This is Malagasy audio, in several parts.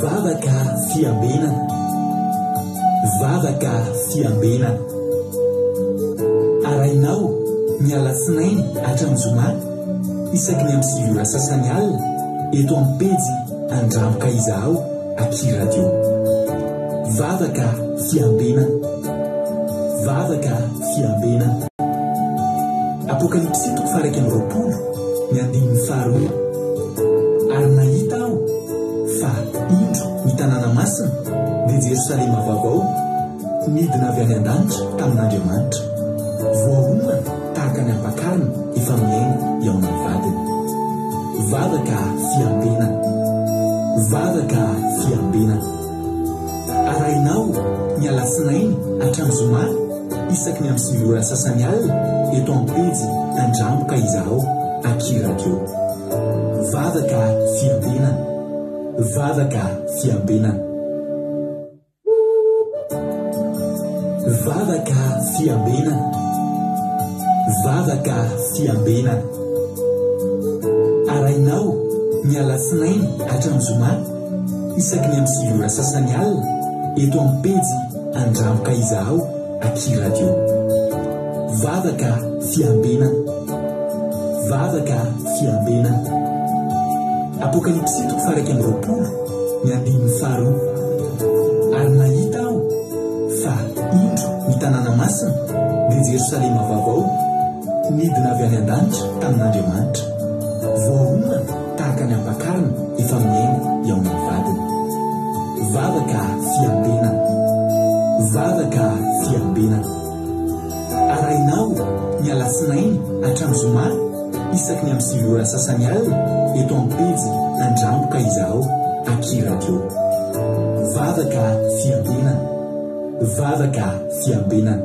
Vavaka fiambenana. Vavaka fiambenana. Arahinao ny alatsinainy hatramin'ny zoma isaky ny amin'ny sivy ora sasany alina eto amin'ny pejy Andramboka Izaho aky radio. Vavaka fiambenana. Vavaka fiambenana. Apokalipsy toko faha iraika amby roapolo ny andininy faharoa, ary nahita aho fa indro ny tanàna masina, dia Jerosalema vaovao, nidina avy any an-danitra tamin'Andriamanitra, voaomana tahaka ny ampakarina efa miaina hihaonan'ny vadiny. Vavaka fiambenana! Vavaka fiambenana! Arahinao ny Alatsinainy hatramin'ny Zoma isaky ny amin'ny sivy ora sasany alina eto amin'ny pejy Andramboka Izaho aky Radio. Vavaka fiambenana. Vavaka fiambenana. Vavaka fiambenana. Vavaka fiambenana. Arahinao ny Alatsinainy hatramin'ny Zoma isaky ny amin'ny sivy ora sasany alina eto amin'ny pejy Andramoka Izaho aty radio. Vavaka fiambenana. Vavaka fiambenana. Apokalypsy toko faraika amin'ny roapolo ny andininy faharoa. Ary nahita aho fa indro ny tanàna masina dia Jerosalema vaovao nidina avy any an-danitra tamin'Andriamanitra. Voaomana Tahaka ny ampakarina efa miaina eo amin'ny vadiny. Vavaka fiambenana. Vavaka fiambenana. Arahinao ny alatsinainy hatramin'ny zoma isaky ny amin'ny sivy ora sasany alina eto amin'ny pejy Andramboka izaho aky radio. Vavaka fiambenana. Vavaka fiambenana.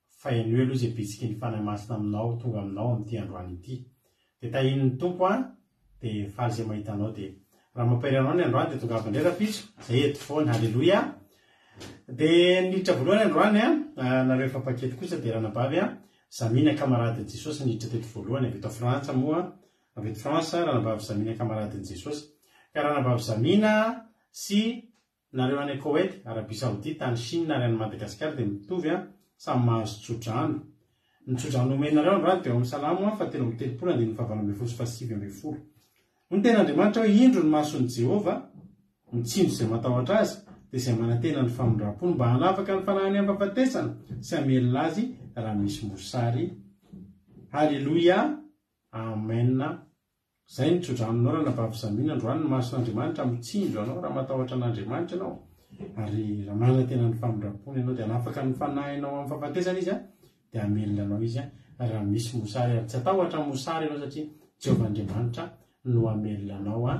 fa ianio aloha izay bitsiky ny Fanahy Masina aminao tonga aminao amin'ity androany ity. Dia tahian'ny Tompo an! Dia faly izay mahita anao dia. Raha mampahery anao ny androany dia tongava indray rampitso, izay eto foana. Haleloia! Dia ny minitra voalohany androany an, nareo efa pakety kosa dia ranabavy an, Zamina kamaradin'i Jesosy niditra teto voalohany avy eto Frantsa moa, avy eto France, ranabavy Zamina kamaradin'i Jesosy. Ka ranabavy Zamina sy Nareo any Koweït, Arabie Saoudite, any Chine ary any Madagascar dia mitovy an, samy mahazo tsodrano. Ny tsodrano omenareo androany dia ao amin'ny Salamo an, fahatelo amby telopolo, andininy fahavalo ambin'ny folo sy fahasivy ambin'ny folo. Hoy ny Tenin'Andriamanitra hoe, Indro ny mason'i Jehovah, mitsinjo izay matahotra azy, dia izay manantena ny famindram-pony mba hanavaka ny fanahiny hampahafatesana sy hamelona azy raha misy mosary. Haleloia! Amen! Izay ny tso-dranonao Ranabavy Zamina androany ny mason'Andriamanitra mitsinjo anao raha matahotra an'Andriamanitra ianao ary raha manantena ny famindrampony ianao dia hanafaka ny fanahinao amin'ny fahafatesana izy an dia hamelona anao izy an raha misy mosary ary tsy atahotra mosary ianao satria Jehovah Andriamanitra no hamelona anao an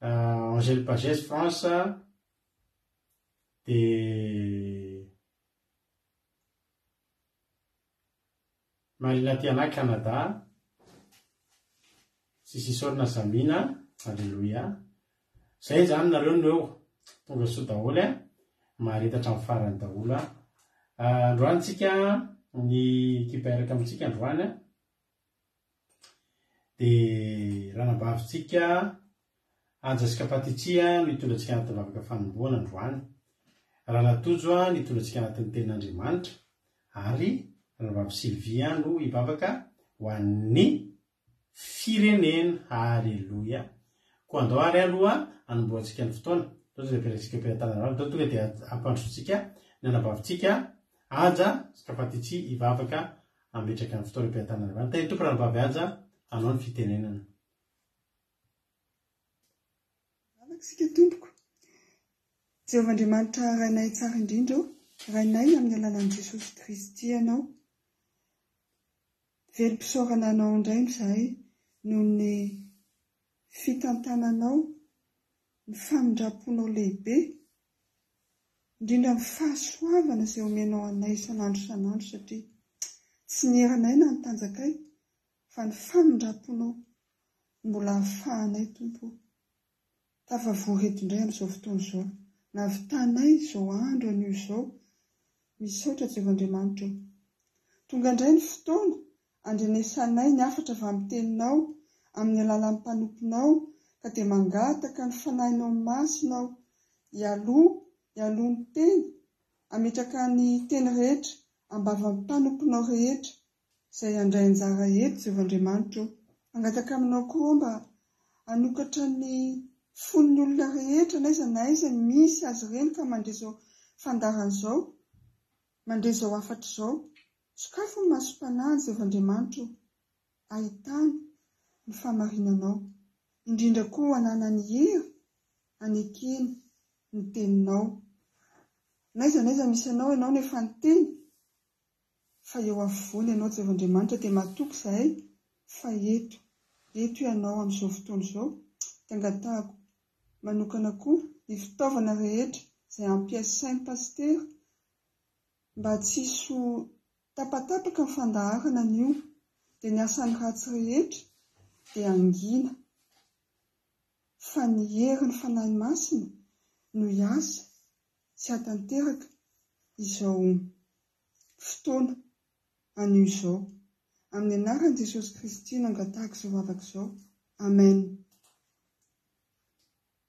Angèle Pages France dia Marina Tiana Canada sy Sisorina Samina Alléluia Zay zany nareo no eo Tonga soa daholo eh Mahareta hatramin'ny farany daholo an Androany tsika ny kibairaka amintsika androany an Dia Ranabavintsika Anja sy Kapatitsiha no hitondra antsika anatin'ny vavaka fanombohana androany. Ranatojo no hitondra antsika anatin'ny tenin'Andriamanitra ary Ranabavy Sylvia no hivavaka ho an'ny firenena. Aleloia. Koa andao ary aloha hanombohantsika ny fotoana. Andao tonga dia apetratsika eo am-pelatanan' Andriamanitra. Andao tonga dia ampandrosotsika ny Anabavintsika Anja sy Kapatitsiha hivavaka hametraka ny fitaoram-piadanana avy any. Tay Tompo Ranobavy Haja anao ny fitenenana. Vavaka isika Tompoko. Jehovah Andriamanitra Rainay tsara indrindra ô, Rainay amin'ny alalan'i Jesosy Kristy Ianao. Velom-pisaorana Anao indray izahay noho ny fitantananao, ny famindram-ponao lehibe indrindra ny fahasoavana izay omenao anay isan'andro isan'andro satria tsy ny heranay na ny tanjakay fa ny famindramponao no mbola ahafahanay Tompo o! tafavory eto indray amin'izao fotoana izao nahavitanay izao andro anio izao misaotra Jehovah Andriamanitra o! tonga indray ny fotoana Andrenesanay ny hafatra avy amin'ny Teninao amin'ny alalan'ny mpanomponao ka dia mangataka ny Fanahinao Masina aho hialoha hialoha ny Teny hametraka ny Teny rehetra am-bavan'ny mpanomponao rehetra izay handray anjara eto Jehovah Andriamanitra ô. Mangataka aminao koa mba hanokatra ny fon'ny olona rehetra n'aiza n'aiza misy azy ireny ka mandre izao fandaharana izao, mandre izao hafatra izao. Sokafy ny masom-panahy an'i Jehovah Andriamanitra o, hahitany ny fahamarinanao, indrindra koa hananany hery hanekeny ny teninao. N'aiza n'aiza misy anao ianao no efa niteny fa eo afovoany ianao Jehovah Andriamanitra dia matoky izahay fa eto, eto ianao amin'izao fotoana izao. Dia angatahiko manokana koa ny fitaovana rehetra izay hampiasain'ny pasitera. Mba tsy hisy ho tapatapaka ny fandaharana anio dia ny asany ratsy rehetra dia hangina fa ny herin'ny Fanahy Masina no hiasa sy hatanteraka izao fotoana anio izao. Amin'ny anaran'i Jesosy Kristy no angatahako izao vavaka izao. Amen.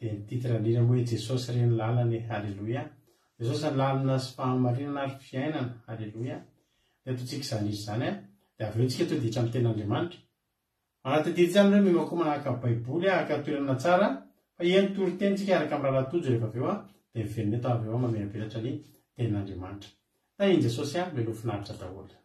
Dia ny titre indrindra moa hoe Jesosy re ny lalana e, Aleloia! Jesosy ny lalana sy fahamarinana ary fiainana, Aleloia! Dia ataontsika izany izy izany an! Dia avy eo isika tonga dia hiditra amin'ny Tenin'Andriamanitra. Ary tadidio tsara nareo miomakoa manaraka Baiboly an, araka ny toerana tsara, fa eny toriteny isika araka amin'ny rahalahy Tojo rehefa avy eo an, dia miverina eto ary avy eo an mamirapiratra ny Tenin'Andriamanitra. Tahin'i Jesosy an, mialoha finaritra daholo.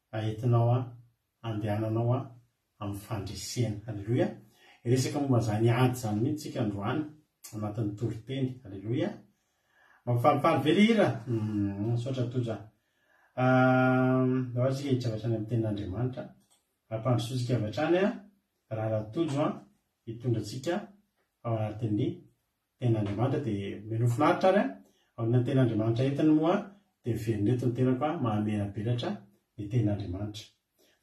a entinao a andehananao a amin'ny fandresena. Aleloia. Hiresaka momba an'izany ady izany mihitsy isika androany anatin'ny toriteny. Aleloia. Mampifalifaly be le hira. Misaotra Toja. Hoavy isika hitsavatra any amin'ny tenin'Andriamanitra. Ampandrosoantsika avy hatrany a Rahalahy Tojo a hitondra antsika ao anatin'ny Tenin'Andriamanitra dia mialoha finaritra ary an! Aorianan'ny Tenin'Andriamanitra entiny moa dia miverina eto ny tenako an! Mahamehavelatra ny Tenin'Andriamanitra.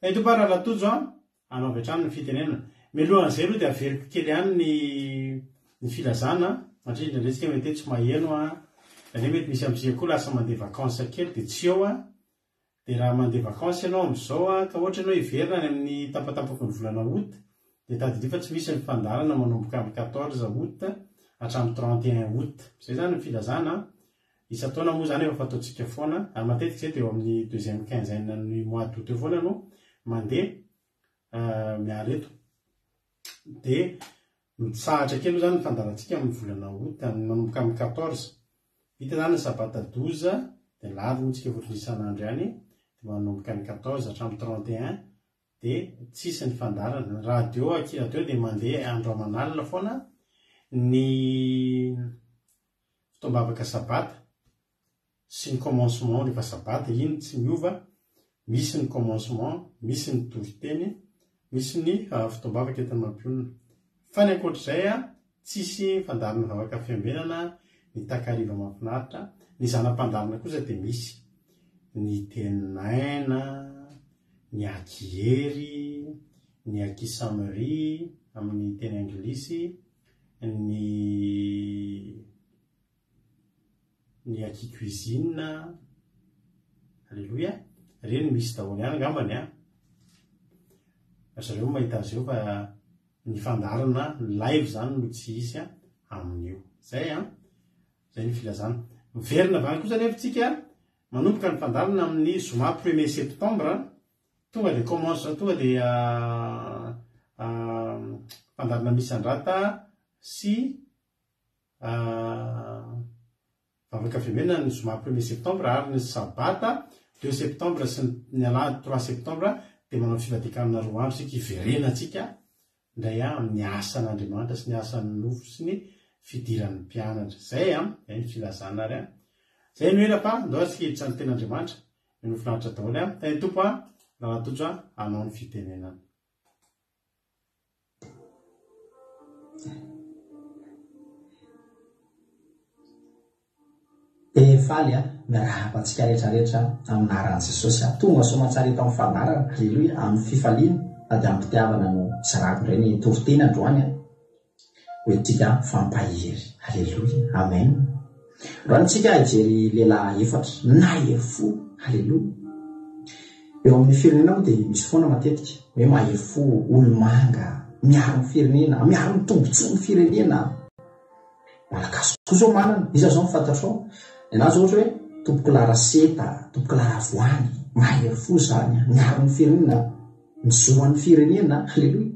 Nahitopa ary Rahalahy Tojo an! Anaovy hatrany ny fitenenana. Mialohan'izay aloha dia averiko kely ihany ny ny filazana an! Satria indraindray isika mety hoe tsy maheno an! Indraindray mety misy amintsika koa lasa mandeha vacances kely dia tsy eo an! Dia raha mandeha vacances ianao amin'izao an, ka ohatra ianao hiverina any amin'ny tapatapaky ny volana aout, dia tadidio fa tsy misy ny fandaharana manomboka amin'ny quatorze aout hatramin'ny trente et un aout. Izay izany ny filazana an! Isan-taona moa izany efa fataontsika foana, ary matetika izay dia eo amin'ny deuxième quinzaine ny mois d'aout eo foana no mandeha miala eto. Dia mitsahatra kely moa izany ny fandaharantsika amin'ny volana aout, manomboka amin'ny quatorze. Hitanareo ny sabata douze dia lavo mintsy kevotry ny isan'andro ihany dia manomboka ny quatorze hatramin'ny trente et un dia tsisy ny fandaharana. Ny radio aty radio dia mandeha andro aman'alina foana ny fotoam-bavaka sabata sy ny commencement rehefa sabata iny tsy miova Misy ny commencement, misy ny toriteny, misy ny fotoam-bavaka entin'ny mampionona. Fa ny ankoatr'izay, tsisy fandaharan'ny vavaka fiambenana, ny takariva mahafinaritra, ny zana-pandaharana kosa dia misy, ny tenin'aina, ny aky hery, ny aky summary amin'ny teny anglisy, ny. ny aki cuisine, aleloia, ireny misy daholo ihany angambany an! Ry zareo no mahita an'izay eo fa ny fandaharana live izany no tsy hisy an, amin'io. Izay an! Izay ny filazana. Miverina avy any kosa anefa isika, manomboka ny fandaharana amin'ny zoma premier septembre, tonga dia commence, tonga dia fandaharana misandrata sy Vavaka Fiambenana ny Zoma premier septembre ary ny Sabata deux septembre sy ny Alahady trois septembre dia manao fivadikanana roa andro isika hiverenantsika indray amin'ny asan'Andriamanitra sy ny asan'ny nofo sy ny fidiran'ny mpianatra. Izay an, izay ny filazana ary an. Izay no hira fa ndao isika hiditra ny ten'Andriamanitra. Minofinaritra daholo an. Tahin'ny Tompo an, Ralatojo an, hanao ny fitenenana. Tena faly aho miarahaba antsika rehetra rehetra amin'ny anaran'i Jesosy aho. Tonga soamantsara eto amin'ny fahavarana, aleloia, amin'ny fifaliana sady amim-pitiavana no zarako indray ny toriteny androany. Hoe tika fampahery. Aleloia. Amen. Androany tsika hijery lehilahy efatra nahery fo. Aleloia. Eo amin'ny firenena moa dia misy foana matetika hoe mahery fo, olomanga, miaro ny firenena, miaro ny tombontsoa ny firenena. Malagasy koa zao manana. Iza zao ny fantatrao? Ianao zao ohatra hoe tompoko laraseta, tompoko laravoany, mahery fo zany, miaro ny firenena, mizoa ny firenena. Aleloia.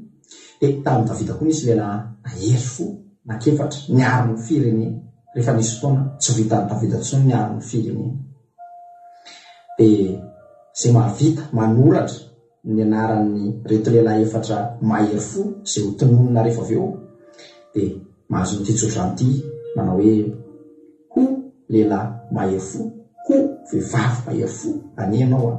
Dia tamin'i Davida koa nisy lehilahy nahery fo anankiefatra niaro ny fireneny, rehefa nisy fotoana tsy vitan'i Davida intsony niaro ny fireneny. Dia izay mahavita manoratra ny anaran'ireto lehilahy efatra mahery fo izay ho tononina rehefa avy eo dia mahazo an'ity tsodrano ity manao hoe Ho lehilahy mahery fo, ho vehivavy mahery fo anie ianao an!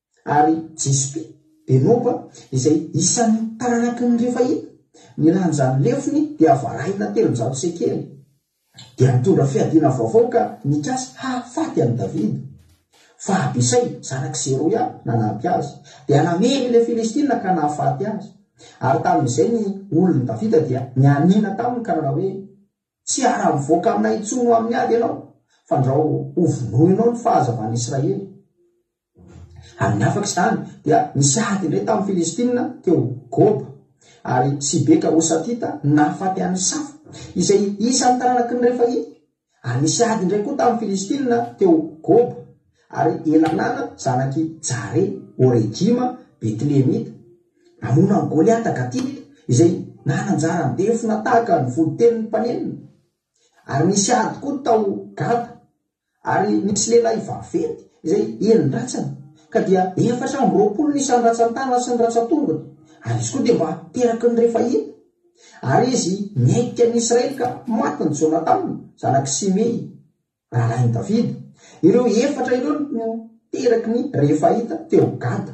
ary JSP, Benoba, izay isan'ny taranaky ny Refaita, ny lanjan'ny lefony dia varahina telonjato sekely, dia nitondra fiadiana vaovao ka nikasa hahafaty an'i Davida. Fa Abisay, zanak'i Seroia, nanampy azy, dia namely ilay Filistina ka nahafaty azy. Ary tamin'izay ny olon'i Davida dia nianiana taminy ka nanao hoe, Tsy hara-mivoaka aminay intsony ho amin'ny ady ianao, fandrao hovonoinao ny fahazavan'i Israely. Ary ny afaka izany dia nisahady indray tamin'ny Filistina teo Goba, ary Sibeka Hosatita nahafaty an'i Safa, izay isan'ny taranaky ny Refaima, ary nisahady indray koa tamin'ny Filistina teo Goba, ary Elanàna zanak'i Jare Oregima Betlehemita, namono an'i Goliata Gatita, izay nanan-jara an-defona tahaka ny volon-tenin'ny mpanenina, ary nisahady koa tao Gata. Ary nisy lehilahy vaventy izay henin-dratsany, ka dia efatra amby roapolo ny isan'ny ratsan-tanana sy ny ratsan-tongony, ary izy koa dia mba teraky ny Refahita. Ary izy niaiky an'i Israely ka matin'i Jonatana, zanak'i Simey, rahalahin'i Davida. Ireo efatra ireo no teraky ny Refahita teo Gada.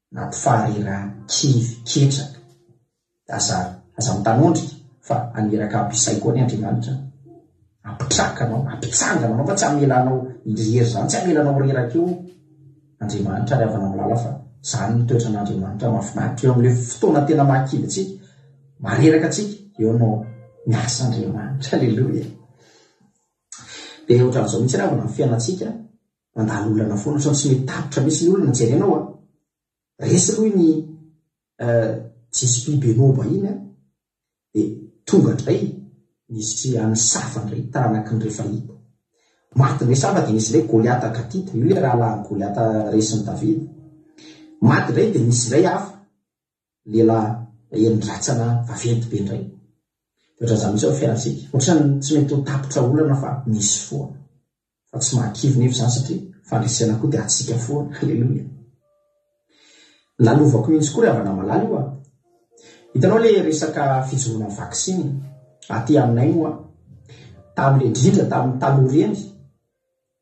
Nampifarirany kivy ketraka. Aza aza mitanondrika fa haniraka abisay koa anie Andriamanitra an! Hampitraka anao, hampitsangana anao fa tsy hamela anao irery izany, tsy hamela anao reraka eo Andriamanitra ary havana malala fa izany ny toetran'Andriamanitra mahafinaritra eo amin'ilay fotoana tena mahakivy antsika, mareraka antsika, eo no miasa Andriamanitra. Aleloia! Dia ohatran'izao mihitsy ravana ny fiainantsika. Mandalo olana foana sao tsy mety tapitra mihitsy ny olona jerena ao a. Resy aloha iny eh, JSP Benoba iny a. Dia tonga indray ny sitrihan'i Safa indray, taranaky ny Refahita. Maty indray Safa dia nisy indray Goliata Gatita, io ilay rahalahin'i Goliata resin'i Davida. Maty indray dia nisy indray hafa. Lehilahy heno ratsa na vaventy be indray. Ohatran'izany mihitsy ny fiainantsika. Ohatran'ny tsy mety ho tapitra olana fa misy foana. Fa tsy mahakivy nefa izany satria fandresena koa dia antsika foana. Haleloia. Lalovako mihitsy koa ry havana malala io a. Hitanao ilay resaka fijoroana ny vaksiny. Aty aminay moa, tamin'ilay indrindra tamin'ny taloha ireny,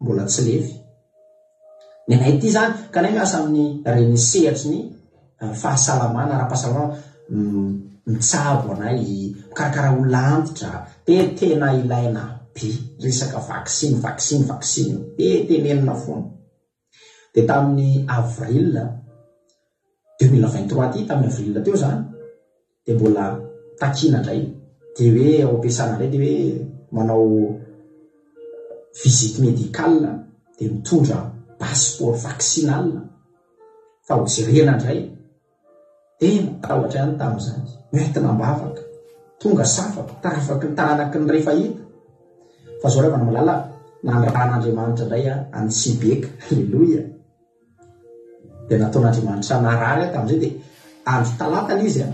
Mbola tsy lefy ny anay ity izany ka ilay miasa amin'ny ireny sehatry ny fahasalamana ara-pahasalamana mitsabo anay mikarakara olona antitra dia tena ilaina be resaka vaksiny vaksiny vaksiny dia tenenina foana dia tamin'ny avril deux mille vingt trois ity tamin'ny avril teo izany dia mbola takiana indray dia hoe ao am-piasana indray dia hoe manao visite médicale dia mitondra passeport vaccinal fa ho jerena indray tena tahotra ihany tamin'izany noentina am-bavaka tonga safako tarafaky ny tanaky ny rehefa hita fa zao ravana malala nandrahan'Andriamanitra indray a an'i Sibeka aleloia Dia nataon'Andriamanitra narary aho tamin'izay, dia andro talata ilay izy an,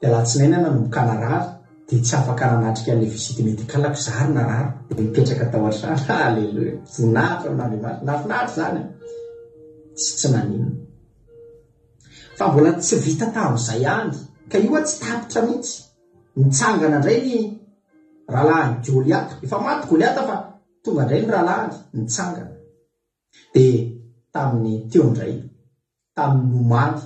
dia alatsinainy aho nanomboka narary, dia tsy afaka nanatrika an'ilay visite médicale-ko za ary narary, dia nipetraka tao an-trano, haleloia, voninahitra ho an'Andriamanitra, nahafinaritra izany an, tsy tsy naninona. Fa mbola tsy vita tamin'izay ihany, ka io an tsy tapitra mihitsy, nitsangana indray ny rahalahin'i Goliata, efa maty Goliata fa tonga indray ny rahalahiny, nitsangana. Dia tamin'ny teo indray, tamin'ny omaly,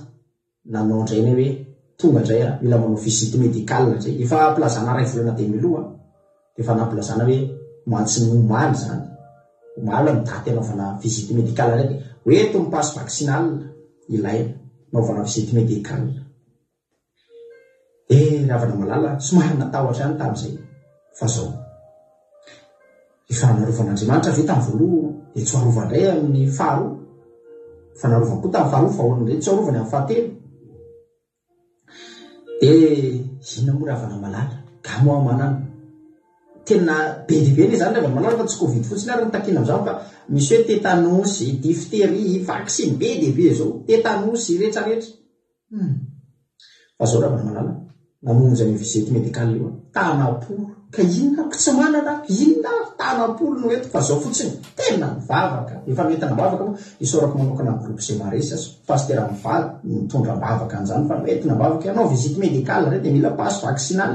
nanao indray ny ahy hoe tonga indray aho, mila manao visite médicale indray. Efa ampilazana iray volana dia mialoha an! Dia efa nampilazana hoe ho antsy ny omaly izany. Omaly ny daty hanaovana visite médicale indray dia ho eto ny passe vaccinale ilaina, hanaovana visite médicale. Eh, ry havana malala, somary natahotra ihany tamin'izay, fa izao. Efa narovan'Andriamanitra ve tamin'ny voaloha, dia tsy ho arovany indray amin'ny faharoa? Efa narovany koa tamin'ny faharoa, fa ahoana indray tsy ho arovany amin'ny fahatelo? Eh, inona moa ry havana malala, gamo aho manana. Tena be dia be anie izany ry havana malala, fa tsy covid fotsiny ary no takiana amin'izany, fa misy hoe tetanosy, difteria, vaksiny be dia be izao, tetanosy, rehetra rehetra. Humm. Fa zao Ravamalala namonjy an'io visite médicale io an. Tanam-polo. Ka inona ako tsy manana an. Inona ary tanam-polo no entiko fa zao fotsiny. Tena mivavaka. Efa mientana am-bavaka moa. Isaorako manokana ny groupe Semares sy Pasitera Mivaly nitondra am-bavaka an'izany fa mientina am-bavaka ianao. Visite médicale re dia mila passe vaccinal.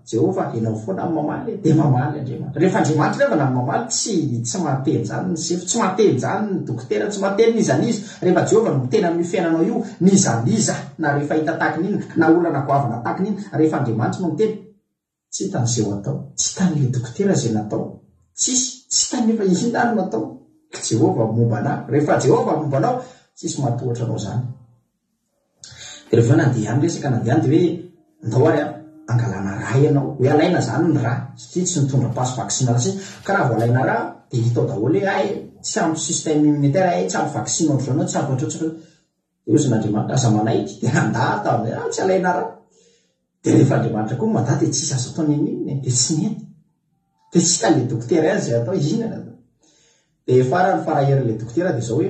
Jehovah enao foana no mamaly e, dia mamaly Andriamanitra. Rehefa Andriamanitra ilay havana no mamaly, tsy tsy mahateny izany ny sefo, tsy mahateny izany ny dokotera, tsy mahateny n'iza n'iza. Rehefa Jehovah no miteny amin'io fiainanao io, n'iza n'iza na rehefa hita tahaka ny inona, na olana goavana tahaka ny inona, rehefa Andriamanitra no miteny, tsy hitan'izay ho atao, tsy hitan'ilay dokotera izay natao, tsisy, tsy hitan'ny efa inona ary no atao, Jehovah momba anà, rehefa Jehovah momba anao, tsisy mahatohatra anao izany. Dia rehefa hoe nandeha ihany resy ka nandeha any dia hoe ndao ary an angalana ra ianao hoe alaina zany ny ra satria tsy nitondra passe vaccinal sisa ka raha vao alaina ra dia hita ao daholo hoe hay tsy ampy système immunitaire hay tsy ampy vaccine ohatr'izao na tsy ampy ohatr'izao tsy ampy dia hoy zin'Andriamanitra aza manaiky dia nandà tao dia ah tsy alaina ra dia rehefa Andriamanitra koa mandà dia tsisy azo atao ny an'inona e dia tsy nety dia tsy hita le dokotera ihany izay atao izy inona ny atao dia farany faraherin'ilay dokotera dia izao hoe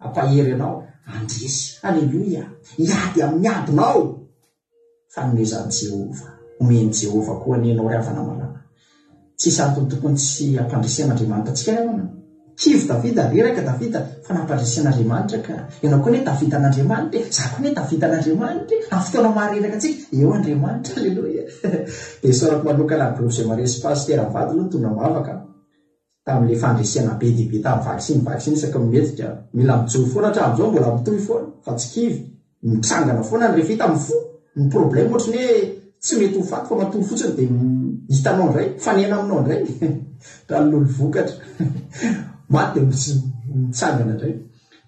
Ampahery anao handresy. Aleloia! Hiady amin'ny adinao. Fanomezan'i Jehovah. Omen'i Jehovah koa anie anao ry havana malala. Tsy hisy antony tokony tsy hampandresen'Andriamanitra antsika ry havana. Kivy Davida, reraka Davida fa nampandresen'Andriamanitra ka. Ianao koa anie Davidan'Andriamanitra e! Izaho koa anie Davidan'Andriamanitra e! Amin'ny fotoana maha-reraka antsika, eo Andriamanitra. Aleloia! Dia isaorako manokana an'i Groupe J'aime Aller Spa sy Terrain Vady aloha ny tondra mivavaka. tamin'ilay fandresena be dia be tamin'ny vaksiny vaksiny isaky ny mety dia mila mijoro foana hatramin'izao ny mbola mitohy foana fa tsy kivy mitrangana foana ny refit amin'ny fo ny problème ohatry ny hoe tsy mety ho faty fa matory fotsiny dia hitanao indray fanena aminao indray raha ny lolo vokatra maty dia mitsangana indray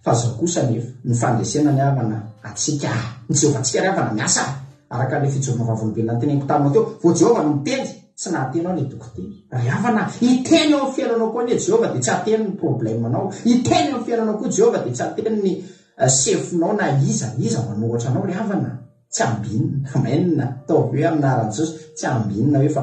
Fa zao kosa anefa ny fandresena ny havana atsika ah! Ny Jehovatsika ry havana miasa ah! Araka an'ilay fijoroana vavolombelona noteneniko tamina teo, vao Jehovah no miteny, tsy nahateny ao ilay tokony hiteny. Ry havana ah! Hiteny eo amin'ny fiainanao koa anie Jehovah dia tsy hateny ny problème nao. Hiteny amin'ny fiainanao koa Jehovah dia tsy hateny ny sefonao na iza na iza manoratra anao ry havana ah! Tsy ambinina. Amen. Ataovy hoe amin'ny anaran'i Jesosy, tsy ambinina hoe fa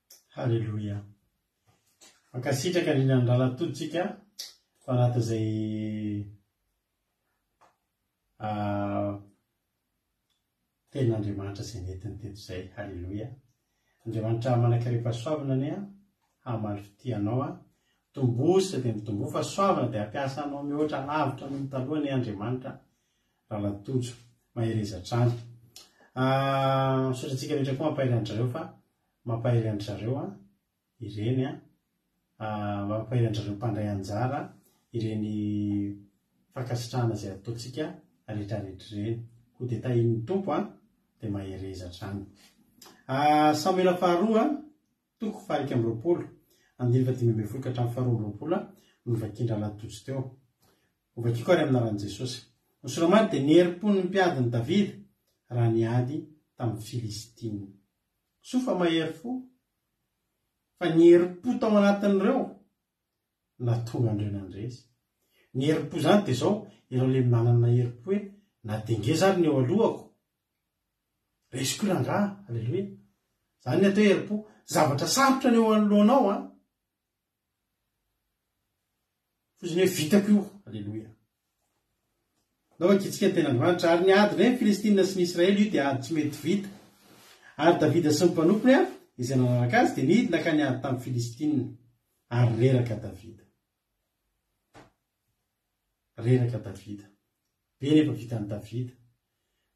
Haleloia! Mankasitraka ny nandrala toditsika fa anaty zay tenin'Andriamanitra zay netiny teto zay. Haleloia! Andriamanitra manakariva soavina anie an, hamaly fitia anao an, tomboa sisa dia mitomboa fa soavina dia hampiasa anao mihoatra lavitra noho ny taloha anie Andriamanitra Rala Tojo. Mahereza hatrany. Misaotra antsika rehetra koa mampahery anjareo fa Mampahery an-dry zareo an! ireny an! Mampahery an-dry zareo mpandray anjara ireny fankasitrahana izay ataontsika rehetrarehetra ireny. Hodetahin'ny Tompo an! dia mahereza hatrany. Samoela faharoa, toko fahairiaka amby roapolo, andininy fahadimy ambin'ny folo ka hatramin'ny faharoa amby roapolo no novakian-drahalahy Tojo teo. Hovakiako ary amin'ny anaran'i Jesosy. Ny sora-maty dia ny herim-pon'ny mpiadin'i Davida raha niady tamin'ny Filistina. Soa fa mahery fo fa ny herim-po tao anatin'ireo nahatonga an'ireo nandresy. Ny herim-po izany dia izao, ianao ilay manana herim-po hoe na dia ngeza ary ny eo alohako, resiko io rangaha, aleloia. Izany ny atao hoe herim-po. Zavatra sarotra ny eo anoloanao an! Fa izy ny hoe vitako io. Aleloia. Ndao ankiantsika ny ten'Andriamanitra. Ary ny adin' ny Filistina sy ny Israely io dia ady tsy mety vita. Ary Davida sy ny mpanompony avy, izay nanaraka azy, dia nidina ka niady tamin'ny Filistina. Ary reraka Davida. Reraka Davida. Be ny efa vitan'i Davida.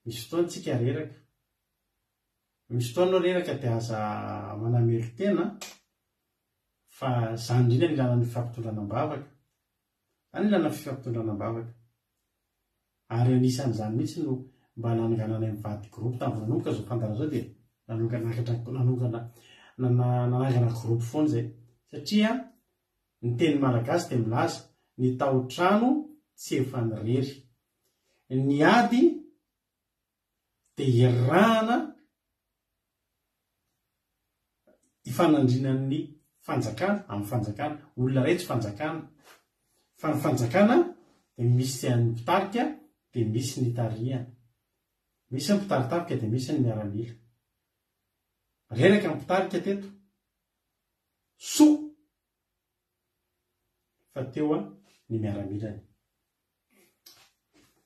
Misy fotoana tsika reraka. Misy fotoana reraka dia aza manamelo tena. Fa izany indrindra no ilana ny fifampitondrana am-bavaka. Izany ilana ny fifampitondrana am-bavaka. Ary anisan'izany mihitsy no mba nanangananay mivady groupe tamin'ny vao nanomboka izao pandara izao dia nanongana nanangana groupe foana izay. Satria ny teny malagasy dia milaza ny tao trano tsy efa nirery. Ny ady dia ierahana ifanandrinan'ny fanjakana amin'ny fanjakana. Olona iray tsy fanjakana, fa ny fanjakana dia misy an'ny mpitarika dia misy ny tarihana. Misy ny mpitaritarika dia misy ny miaramila. Reraka ny mpitarika teto. Soa fa teo an ny miaramilany.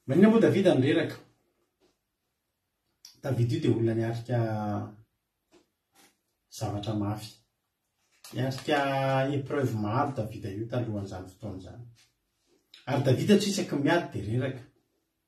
Maninona moa Davida no reraka? Davida io dia olona niarika zavatra mafy. Niarika épreuve maro Davida io talohan'izany fotoana izany. Ary Davida tsy isaky miady dia reraka.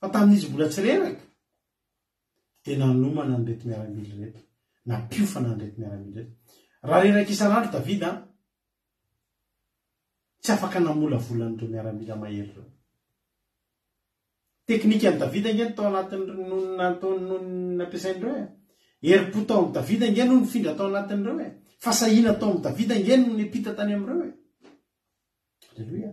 Fa tamin'izy mbola tsy reraka dia nanomana an'ireto miaramila ireto, nampiofana an'ireto miaramila ireto. Raha reraka isan'andro Davida, tsy afaka namolavola an'ireo miaramila mahery ireo. Teknikan'i Davida ange tao anatin'ny nonina nampiasain'ireo e. Herim-po tao amin'i Davida ange no nifindra tao anatin'ireo e. Fasahiana tao amin'i Davida ange no nipita tany amin'ireo e. Aleloia.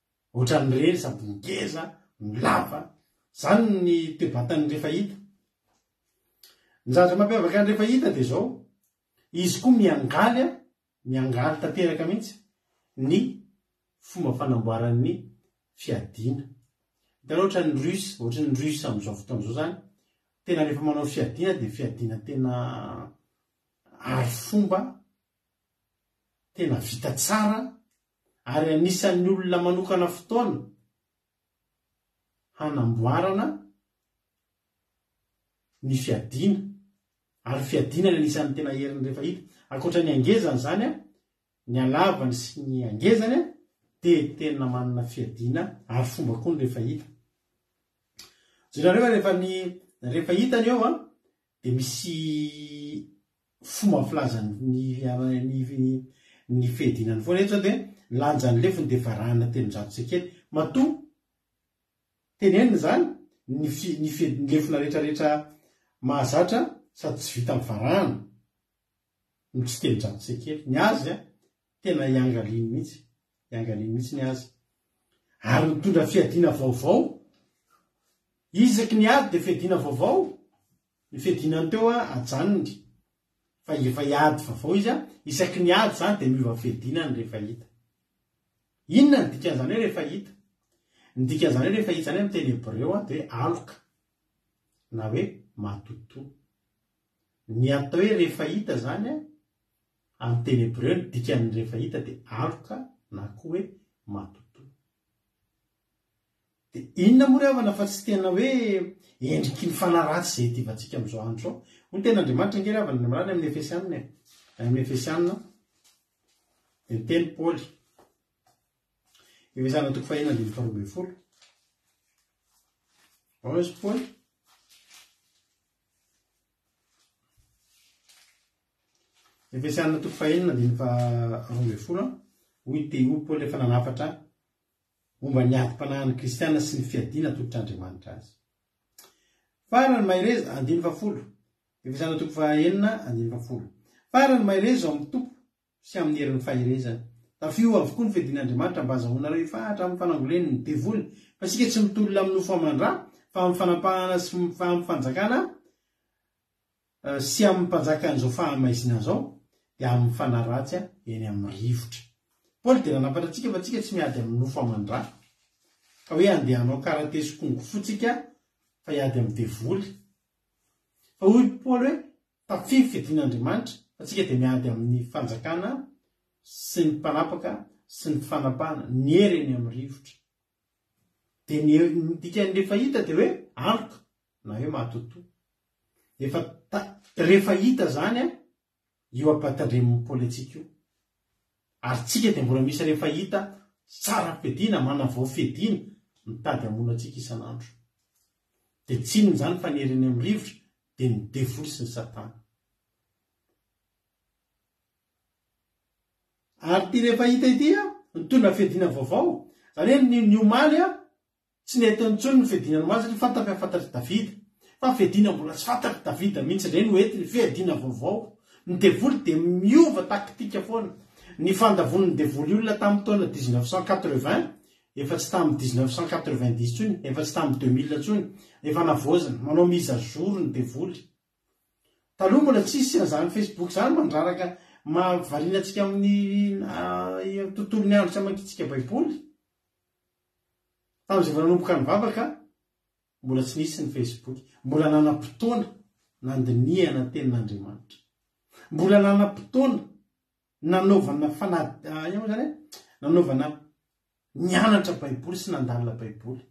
Ohatran'ny irery sady ngeza no lava. Izany ny toe-batan'ny Refahita. Ny zavatra mampiavaka ny Refahita dia izao, izy koa miangaly a, miangaly tanteraka mihitsy ny fomba fanamboaran'ny fiadiana. Hitanao ohatran'ny Russe, ohatran'ny Russe amin'izao fotoana izao izany, tena rehefa manao fiadiana dia fiadiana tena arifomba Tena vita tsara ary anisan'ny olona manokana fotoana hanamboarana ny fiadiana ary fiadiana ny anisan'ny tena heriny rehefa hita. Ankoatra ny hangezany izany, ny halavany sy ny hangezany dia tena manana fiadiana ary fomba koa ny rehefa hita. Jereo rehefa ny rehefa hitany eo Dia misy fomba filazan'ny ny fiadinany foana eto, sao dia ny lanjan'ny lefony dia varahina telonjato sekely. Matoa tenenina izany, ny ny fiadin'ny lefona rehetra rehetra mahazatra sady tsy vitan'ny varahana. no tsy teni-dRato Tsekely. Ny azy a, tena iangaliany mihitsy, iangaliany mihitsy ny azy. Ary nitondra fiadiana vaovao, isaky ny ady dia fiadiana vaovao, ny fiadiana ny teo a, ajanony, fa efa hiady vaovao izy a, isaky ny ady izany dia miova fiadiana ny rehefa hita. Inona ny dikan'izany hoe rehefa hita? Ny dikan'izany hoe rehefa hita izany amin'ny teny hebreo a, dia hoe aloka, na hoe matotoa. Ny atao hoe Refaita izany amin'ny teny hebreo, ny dikan'ny Refaita dia aloka na koa hoe matotoa. Dia inona moa ry havana fa tsy tena hoe endriky ny fanahy ratsy izay itiavantsika amin'izao andro izao? Hoy ny tenin'Andriamanitra ange ry havana ny mirary amin'ny Efesianina e. Any amin'ny Efesianina dia niteny Paoly. Efesianina toko fahenina andininy faharoa ambin'ny folo. Ahoana izy Paoly? Efesiana toko fahenina andininy faharoa ambin'ny folo hoy Teho Paoly efa nanafatra momba ny adim-panahin'ny Kristiana sy ny fiadiana atokitr'Andriamanitra azy. Farany mahereza andininy fahafolo Efesiana toko fahenina andininy fahafolo Farany mahereza ao amin'ny Tompo sy amin'ny herin'ny faherezany. Tafio avokoa ny fedian'Andriamanitra mba hazahoanareo hifahatra amin'ny fanangolen'ny devoly, fa isika tsy mitolona amin'ny nofo aman-dra, fa amin'ny fanapahana sy fa amin'ny fanjakana sy amin'ny mpanjakan'izao fahamaizina izao, dia amin'ny fanahy ratsy eny amin'ny rivotra. Paoly dia nanapatra antsika fa tsika tsy miady amin'ny nofo aman-dra, ka hoe andeha hanao karate sy kung fu tsika, fa hiady amin'ny devoly. Fa hoy Paoly hoe, Tafio fidin'Andriamanitra fa tsika dia miady amin'ny fanjakana sy ny mpanapaka sy ny fanapahana ny hery eny amin'ny rivotra dia ny ny dikany rehefa hita dia hoe aloka na hoe matotoa efa ta rehefa hita zany a io ampatandremin'ny poletsika io ary tsika dia mbola misy rehefa hita tsara fidina manavao fidina mitady hamono antsika isan'andro dia tsinona zany fa ny hery eny amin'ny rivotra dia ny devoly sy ny satana. Ary ity rehefa hita ity a, nitondra fiadiana vaovao. Izany hoe ny, ny omaly a, tsy nety intsony ny fiadiana omaly satria fantatra ny fantatr'i Davida. Fa fiadiana mbola tsy fantatr'i Davida mihitsy indray no entiny, fiadiana vaovao. Ny devoly dia miova taktika foana. Ny fandavonin'ny devoly olona tamin'ny taona 1980, Efa tsy tamin'ny dix neuf cent quatre vingt dix intsony, efa tsy tamin'ny deux mille intsony, efa navaozina, manao mise à jour ny devoly. Taloha mbola tsisy an'izany Facebook izany mandraraka maha variana antsika amin'ny tontolon'ny andro tsy amakiantsika baiboly. Tamin'izay vao nanomboka nivavaka, mbola tsy nisy ny Facebook. Mbola nanam-potoana nandinihana ny tenin'Andriamanitra. Mbola nanam-potoana nanaovana fanadihana, nanaovana nianatra Baiboly sy nandalina Baiboly.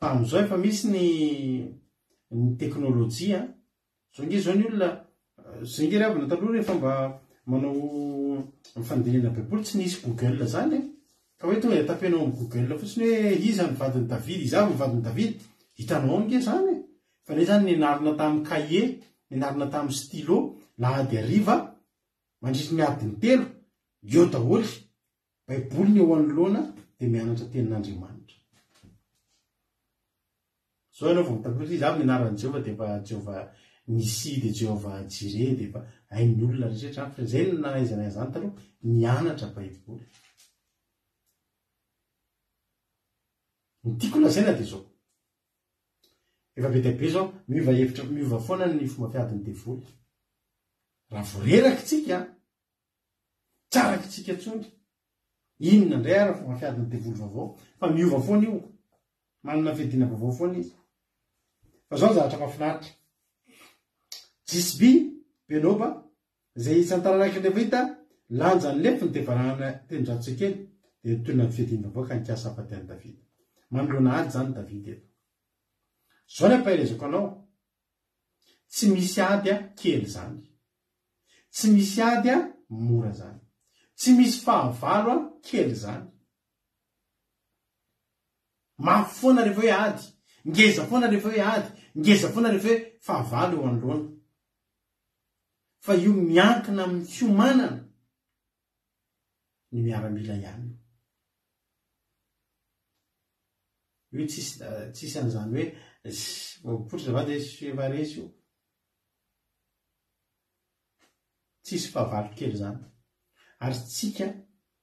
Fa amin'izao efa misy ny ny teknolojia, zao nge zao ny olona, zay nge ravina taloha rehefa mba manao fandinihana Baiboly tsy nisy Google zany e. Ka hoe tonga dia tapenao amin'ny Google fotsiny hoe iza ny vadin'i Davida, iza avy ny vadin'i Davida, hitanao ao nge zany e. Fa re zany nianarana tamin'ny kahie, nianarana tamin'ny stylo, lahady hariva, mandritry ny adiny telo, eo daholo, baiboly ny eo anoloana, dia mianatra tenin'Andriamanitra. Zao ianao vao mitakoto, izy avy nianaran'i Jehovah, dia efa Jehovah Nissi, dia Jehovah Jireh, dia efa hain'ny olona rehetra izany, fa izay no nahaizanay an'izany taloha, nianatra baiboly. Ny tiako lazaina dia izao, Efa be dia be izao, miova hevitra, miova foana ny fomba fiadin'ny devoly. Raha vao reraka itsika, tsy araka itsika intsony. Inona indray ary ny fomba fiadin'ny devoly vaovao? Fa miova foana io, manana fiadiana vaovao foana izy. Fa izao ny zavatra mahafinaritra. Jisby, Benoba, Izay isan-taranak'i Levita lanja ny lefiny dia varahana teny Ratsokely dia toy ny amin'ny fiadiam-bahoaka nikasa hampady an'i Davida. Manoloana ady izany Davida eto. Izao ny ampaherezako anao, tsy misy ady kely izany. Tsy misy ady mora izany. Tsy misy fahavalo kely izany. Mafy foana rehefa hoe ady, ngeza foana rehefa hoe ady, ngeza foana rehefa hoe fahavalo eo anoloana. fa io miankina amin'ny fiomanana ny miaramila ihany io. Io tsisy tsisy an'izany hoe voapotritra va dia sy efa resy io. Tsisy fahavalo kely izany. Ary tsika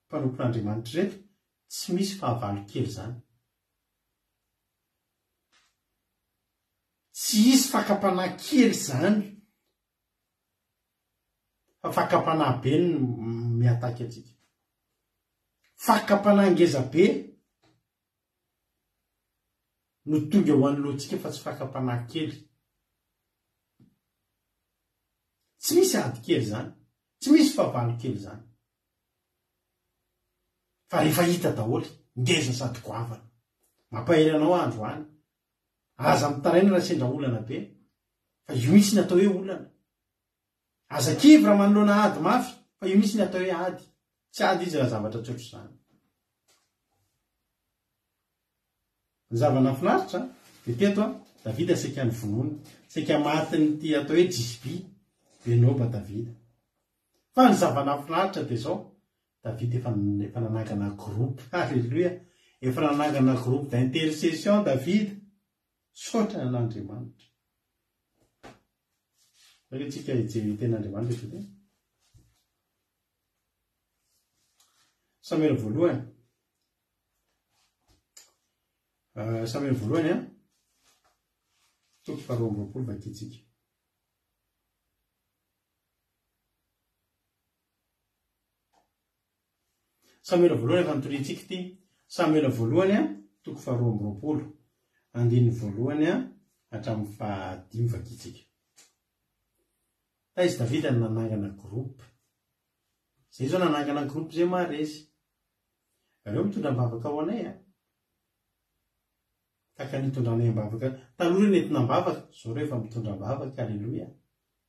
mpanompon'Andriamanitra ireto tsy misy fahavalo kely izany. Tsy hisy fakam-panahy kely izany fa fakam-panahy be no mi-attaque antsika. Fakam-panahy ngeza be no tonga eo anoloantsika fa tsy fakam-panahy kely. Tsy misy ady kely izany, tsy misy fahavalo kely izany fa rehefa hita daholo ngeza sady goavana. Mampahery anao aho androany Aza mitaraina raha sendra olana be, fa io mihitsy ny atao hoe olana. Aza kivy raha manoloana ady mafy, fa io mihitsy ny atao hoe ady. Tsy ady izy raha zavatra tsy ohatr'izany. Ny zava-nahafinaritra dia teto an, Davida saika nivonona, saika matin'ity atao hoe Jisby, Benoba Davida. Fa ny zava-nahafinaritra dia izao, Davida efa efa nanangana groupe, Alléluia, efa nanangana groupe d'intercession Davida, misaotra an'Andriamanitra. Ary antsika hijery ny ten'Andriamanitra eto dia. Samuel voalohany. Euh, Samuel voalohany an, toko faharoa amby roapolo vakitsika. Samoela voalohany efa notoriantsika ity. Samoela voalohany a, toko faharoa amby roapolo, andininy voalohany a hatramin'ny fahadimy vakintsika. Taizy Davida no nanangana groupe. Zay zao nanangana ny groupe zay ma resy. Aleo mitondra am-bavaka ho anay a. Taka ny hitondranay am-bavaka. Taloha re nety nambavaka, zao re efa mitondra am-bavaka, alléluia.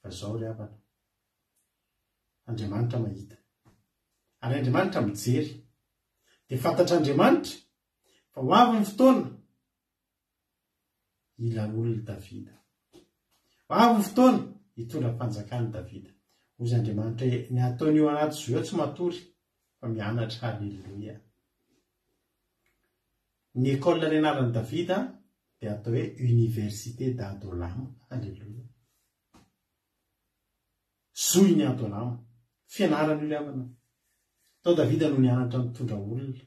Fa izao ry havana. Andriamanitra mahita. Ary Andriamanitra mijery. Dia fantatr'Andriamanitra fa ho avy ny fotoana hilarolin'i Davida. Ho avy ny fotoana hitondra fanjakan'i Davida. Hoy izy Andriamanitra hoe ny ataony eo anaty zo eo tsy matory fa mianatra. Haleloia. Ny école nianaran'i Davida dia atao hoe université d'Adolam. Alléluia. Zohin'i Adolam. Fianarana io ry havana. Tao Davida no nianatra nitondra olona.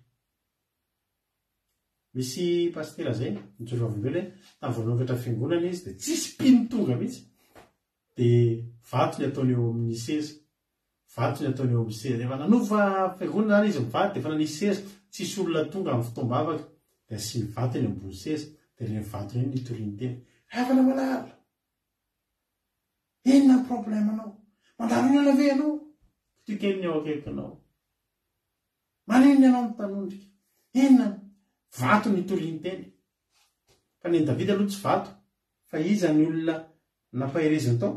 Misy pasitera zay, nijoro vavolombelona hoe tamin'ny voalohany fetra fiangonana izy dia tsisy mpino tonga mihitsy. Dia vato ny ataony eo amin'ny seza. Vato ny ataony eo amin'ny sery. Rehefa nanova fiangonana izany izy mivady dia efa nanisy sery. Tsisy olona tonga amin'ny fotoam-bavaka dia asiany vato eny ambony sery dia ireny vato ireny no itoriany teny. Ravana malala! Inona ny problème anao? Mandalo olana ve ianao? Potika ny eo akaikinao. Maninona ianao mitanondrika? Inona ny vato no itoriany teny? Fa nen'i Davida aloha tsy vato fa iza ny olona nampahereziny tao?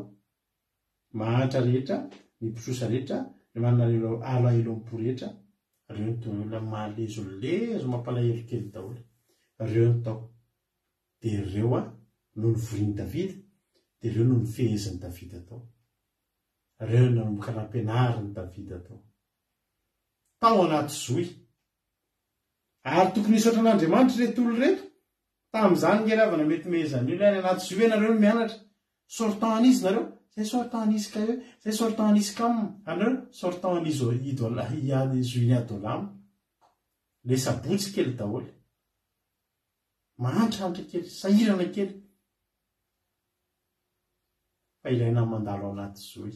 mahantra rehetra, ny mpitrosa rehetra, ireo manana ireo alahelom-po rehetra, reo ny tonga olona malezolezo mampalahelo kely daholo, reo ny tao. Dia reo a, no nivorian'i Davida, dia reo no nifehezin'i Davida tao. Reo no nanomboka nampianarin'i Davida tao. Tao anaty zohy, Ary tokony hisaotra an'Andriamanitra ireto olona ireto. Tamin'izany nge raha vao namehy tomehezan'ny olona any anaty zoo ianareo no mianatra. Sortant an'izy nareo? Zay sortant an'izy ka eo, zay sortant an'izy kam. Anareo sortant an'izo idola iany zo iadolama. Lesa botsy kely daholo. Mahantrhantra kely, sahirana kely. Fa ilay naha mandalo ao anaty zoy.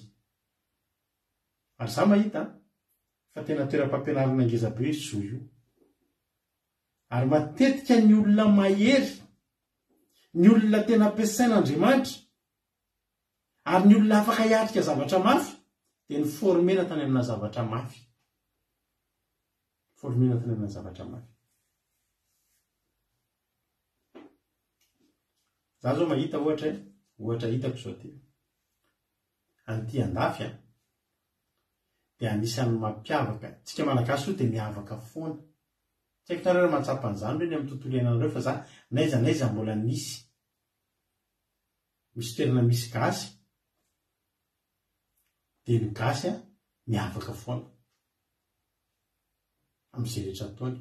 Ary za mahita fa tena toeram-pampianarana ngeza be io zoo io. Ary matetika ny olona mahery, ny olona tena ampiasain' Andriamanitra, ary ny olona afaka hiatrika zavatra mafy, dia ny formena tany amina zavatra mafy. Formena tany amina zavatra mafy. Za zao mahita ohatra e, ohatra hitako zao ty. Anty andafy an, dia anisan'ny mampiavaka antsika Malagasy io dia miavaka foana. Tsy haiko nareo raha mahatsapa an'izany ve ny amin'ny tontolo iainanareo fa za n'aiza n'aiza mbola nisy misy toerana misy gasy dia ny gasy a miavaka foana amin'izay rehetra ataony.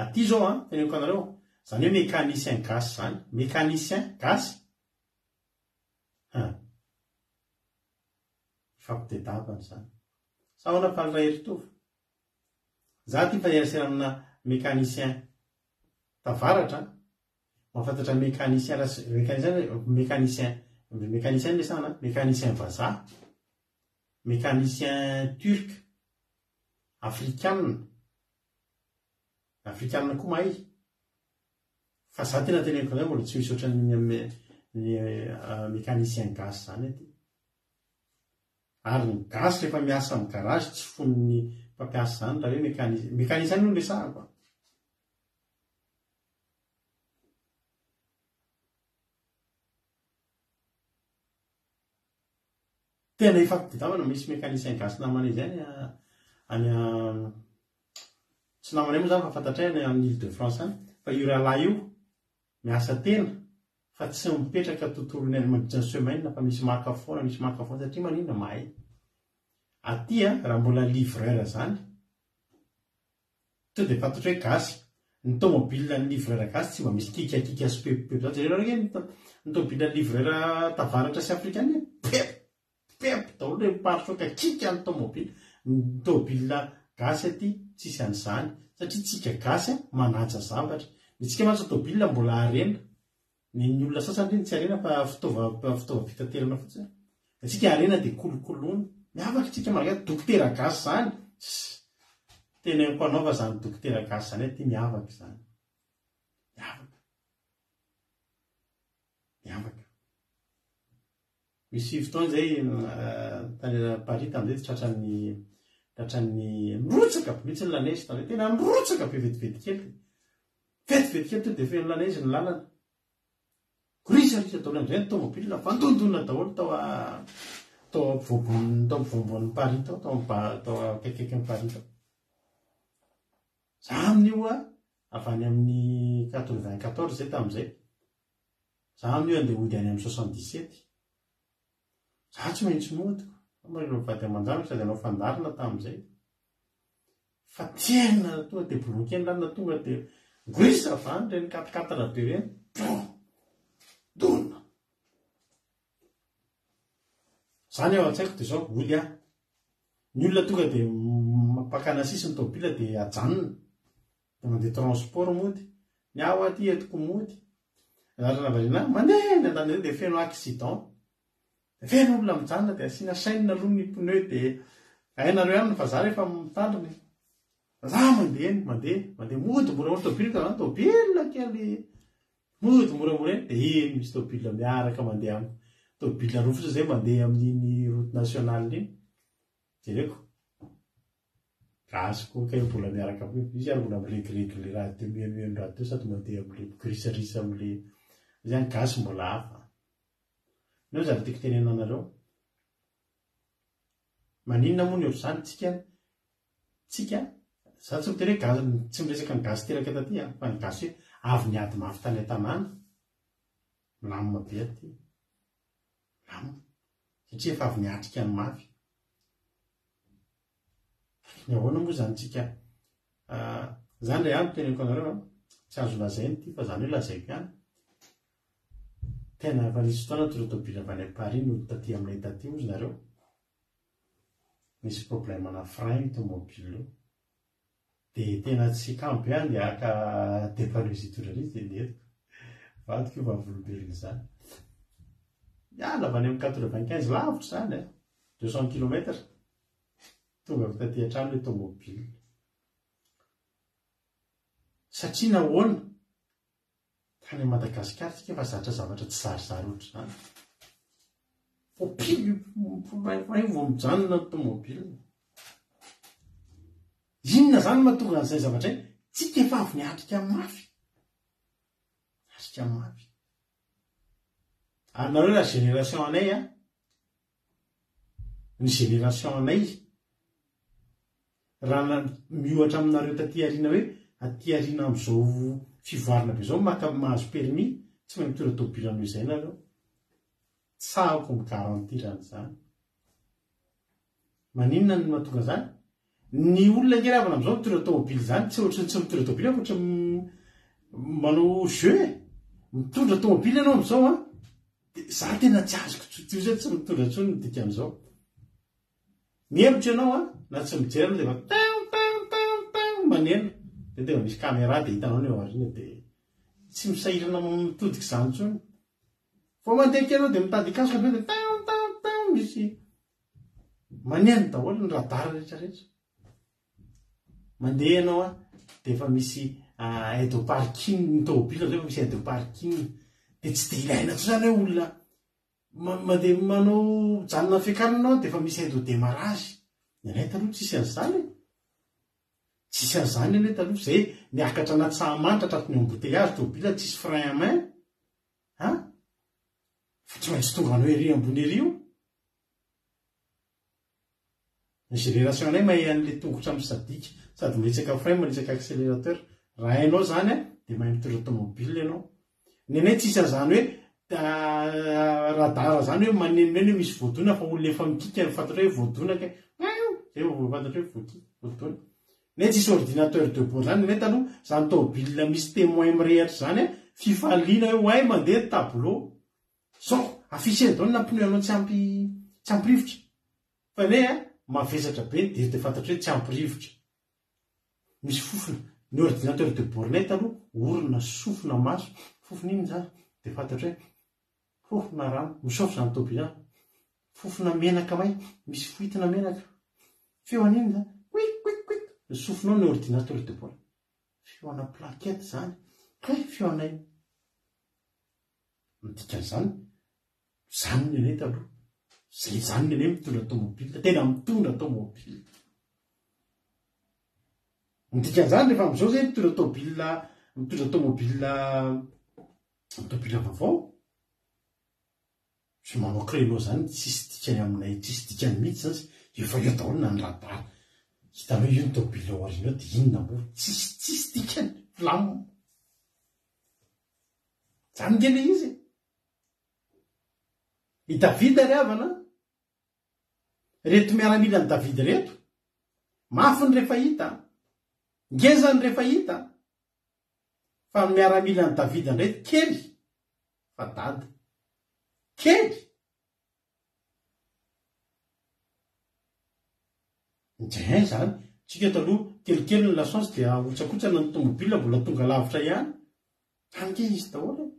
Aty izao a, teneniko anareo, izany hoe mécanicien gasy izany, mécanicien gasy, ha. Mifampitedavana izany. Sa ahoana Faly Raheritovo? Za ty mpiersera amina mécanicien tavaratra an! Mahafantatra mécanicien ra sy mécanicien mécanicien mécanicien ve sa na mécanicien vazaha? Mécanicien turc? Afrikanina? Afrikanina koa mahay? Fa za tena teneniko indray mbola tsy misy ohatran'ny mécanicien gasy zany aty. Ary ny gasy rehefa miasa amin'ny garage tsy fonin'ny mpampiasa izany raha hoe mécanicien. Mécanicien aloha no resahako an. Tena efa tadiavina misy mécanicien gasy namanay izay any any tsy namanay moa izany fa fantatray any Ile de France any fa io rahalahy io Miasa tena fa tsy mipetraka tontolon'ny any manodidina ny semaine fa misy maka foana misy maka foana satria maninona mahay. Aty a raha mbola livreur zany to de fantatro hoe gasy. Ny tomobile an'ny livreur gasy tsy mba misy kikakika sy pepopepo zany. Jereo nareo ange ny tomobile an'ny livreur tavaratra sy afrikana e! Pepopepo! Faible daholo le mpivarotra ka kiaka ny tomobile, ny tomobile gasy aty tsisy an'izany satria tsika gasy manaja zavatra, ny tsika mantsy tomobile mbola harena, ny olona sasany reny tsy harena fa fitaova fitaova fitaterana fotsiny, ny tsika harena de kolokoloina, miavaka tsika malagasy, dokotera gasy zany, teneniko anao fa zany dokotera gasy zany aty miavaka zany, miavaka, miavaka. Misy sivy taona izay tany Paris tamin'izay tsy tratran'ny tratran'ny nirotsaka be mihitsy ny la neige tamin'izay tena nirotsaka be vetivety kely vetivety kely tonga dia feno la neige ny lalana gorisarisa daholo amin'izay ny tomobile nafandondonina daholo tao tao ampovoan'ny tao ampovoan'ny Paris tao tao tao akaikikaikin'ny Paris tao za amin'io a avy any amin'ny 94 izay tamin'izay Za aloha andeha hody any amin'ny soixante dix sept. Za tsy maintsy mody ko. Fa moa ireo vady aman-janako sady hanao fandaharana tamin'izay. Fa tena tonga dia boloky eny lalana tonga dia gris avany ireny katikatana be ireny. Boum! Dona! Za ny ao an-tsaiko dia izao, hody aho. Ny olona tonga dia mampakana sisiny tômôbila dia ajanona. Dans des transports mody. Ny ahy hoa aty entiko mody. Lalana variana an! Mandeha eny an-dalana eny dia feno accident. Feno olona mijanona dia asiana chaîne aloha ny pneu dia hainareo ihany ny vazaha rehefa mitandrina e. Vazaha mandeha eny, mandeha, mandeha mody moramora tôbily ka zany tôbily kely mody moramora eny dia eny misy tôbily miaraka mandeha aminy. Tôbily roa fotsiny izay mandeha amin'iny route nationale iny. Jereko. Gasy koa kay mbola miaraka am izy ary mbola miregiredy le raha teo mihainohaino raha teo sady mandeha am le mpigirisarisa am le izy any gasy mbola hafa nao zany tiko tenena anareo maninona moa ny otrzany tsika tsika za tsy mitery gasy tsy miresaka ny gasy teraka taty a fa ny gasy avy niady mafy tany an-tanàna milamina be aty Aminy, satria efa avy niatrika ny mafy. Ny ahoana moa izany tsika? Izany re any teneniko anareo an, tsy azo lazaina ity fa izany hoe lazaiko ihany. Tena efa nisy fotoana teo tobila avy any Paris nody taty aminay taty ozy nareo. Nisy problème ana frein io tomobile io. Dia tena tsy kambo ihany dia haka dépendance hitondra an'izy dia nety vadiko io vavolombelona izany. Miala avy any amin'ny quatre-vingt-quinze lavitra izany a, deux cents kilomètres, tonga avy taty an-trano ilay tomobile. Satria nahoana? Tany Madagascar tsika efa zatra zavatra tsy zarizary ohatr'izany. Vao pily mpolaivay vao mijanona ny tomobile. Inona zany mahatonga an'izay zavatra izay? Tsika efa avy niatrika mafy. Niatrika mafy. Ary nareo raha génération anay a, ny génération anay raha na miohatra aminareo taty aoriana hoe aty aoriana amin'izao fivoarana be izao maka mahazo permis tsy mahay mitondra tôbilo anio izay nareo tsahako mi garantir an'izany maninona no mahatonga an'izany Ny olona angeravana amizao mitondra tomobily zany tsy ohatry ny tsy mitondra tomobily fa ohatry ny manao jeu e! Mitondra tomobily ianao amizao an! De za tena tsy azoko tsony ty oza tsy mitondra tsony ny dikan'izao. Mihemotra ianao an! Na tsy mijery anao de efa tin tin tin tin maneno de tena misy camera de hitanao ny ao aoriana de tsy misahirana mitodika izany tsony. Vao mandeha kely eo de mitady hikasoka aveo de tin tin tin misy Maneno daholo ny radar rehetra rehetra. Mandeha ianao an, dia efa misy ah, aide au parking ny tômôbila zay efa misy aide au parking. Dia tsy dia ilaina intsony zany hoe olona ma- mandeha manao mijanona ny fiakarana ianao dia efa misy aide au démarrage. Ny anay taloha tsisy an'izany e. Tsisy an'izany ny anay taloha, zay miakatra anaty saha manitra tratry ny embouteillage tômôbila tsisy frein à main. Ha? Fa tsy maintsy tovanao ery ambony ery io. Ny génération anay mahay an'le tongotra misadika sady manitsaka frein manitsaka accélérateur. Raha hainao zany a dia mahay mitondra tomobile ianao. Ny anay tsisy an'zany hoe radar zany hoe manenoneno hoe misy voadona fa olona efa mikika fantatrao hoe voadona kay. Zay vao fantatrao hoe voakika, voadona. Neh tsisy ordinateur de bord zany neh taloha, zany tôbile misy temoin mirehatra zany a, fifaliana eo oay mandeha ny tableau, zao afficher daholo na pneu anao tsy ampy tsy ampy rivotra, fa neh a mavesatra be dia dia fantatro hoe tsy ampy rivotra, misy fofona, ny ordinateur de bord nay taloha orona sy sofina maso, fofona iny zany dia fantatro hoe. Fofona rano misaoty izany Toby izany. Fofona menaka may misy foitina menaka. Feo an'iny izany, quick quick quick, ny sofinao ny ordinateur dia bola. Feo ana plaquette izany, kay feo ana io. Ny dikan'izany, izany ny anay taloha. Izay izany ny anay mitondra tomobila, tena mitondra tomobila. Ny dikan'izany rehefa amin'izao izay mitondra tomobila, mitondra tomobila. Mitopila vaovao? Tsy manao créneau zany tsisy dikany aminay tsisy dikany mihitsy zany satria efa eo daholo na ny radary hitanao io ny tobile ao aoriana ao de inona moa tsisy tsisy dikany flam zany nge le izy e i davida ry havana reto miaramila ny davida reto mafy ny rehefa hita ngeza ny rehefa hita Fa ny miaramila an'i Davida indray kely fa dada. Kely! Njeh izany. Tsika eto aloha kelikely ny lasantsy dia hotsakotsana ny tomobilina mbola tonga lavitra ihany. Fa ange izy daholo e.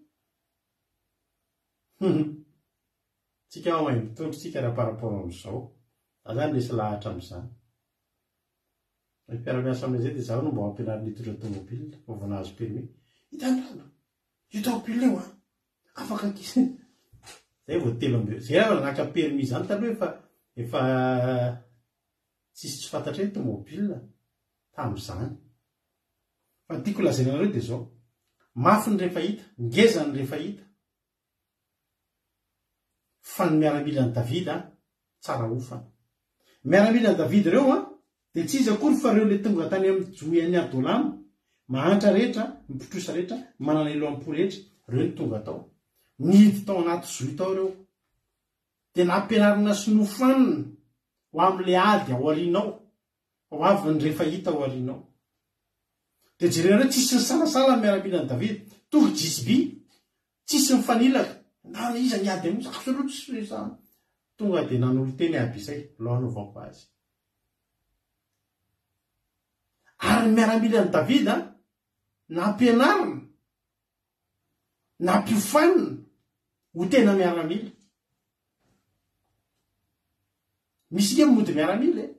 Hum. Tsika ao haingo tondrotsika raha par rapport amin'izao. Za zany resy lahatra amin'izany. Ry mpiara-miasa aminay izay dia izaho no mba ho ampianarina hitondra tomobilina fa vao nahazo permis. Hitan'ny rano. Io tomobilina io an. Afaka ankizy. Zay vao telo amby. Zay aho naka permis izany taloha efa efa tsisy tsy fantatra ny tomobilina tamin'izany. Fa ny tiako lazaina anareo dia izao. Mafy ny rehefa hita, ngeza ny rehefa hita. fa ny miaramila an'i Davida tsara hofana. Miaramila an'i Davida ireo an, dia tsy iza akory fa ireo ilay tonga tany amin'ny johy an'i Adolama, mahantra rehetra, mipotrosa rehetra, manana eloham-po rehetra, ireo no tonga tao. Nihidy tao anaty johy tao ireo. Dia nampianarina sy nofanina ho amin'ilay ady ao aoriana ao, Ho avy ny rehefa hita ao aorianao. Dia jerenareo tsisy nisalasala ny miaramila an'i Davida. Toa jisby, tsisy nifanilaka. Na na iza niady amin'izy, azo aloha tsy resahana. Tonga dia nanolo-tena i Abisay, Leo hanaovako azy. Ary ny miaramila an'i Davida, nampianarina. nampiofanina ho tena miaramila. Misy nge mody miaramila e.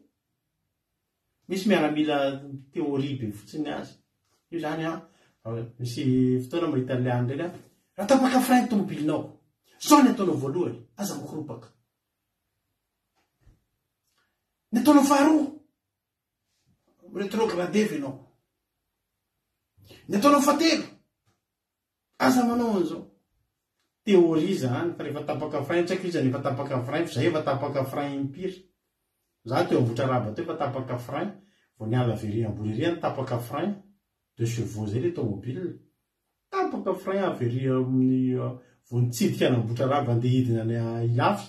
Misy miaramila théorie be fotsiny azy. Io zany a, misy fotoana mahita an'ilay any reny a, raha tapaka frein ny tomobilinao, sao ny ataonao voalohany, aza mikoropaka. Ny ataonao faharoa, Retrograde ve ianao? Ny ataonao fahatelo, aza manao an'izao. Théorie izany, fa rehefa tapaka frein, tsy haiko iza efa tapaka frein, fa izay efa tapaka frein impiry. Za teo ambohitra araba teo efa tapaka frein, vao niala avy ery ambony ery tapaka frein, deux chevaux izay le tomobile. Tapaka frein avy ery amin'ny euh, vao nitsidika an'ambohitra araba andeha hidina any Ilafy.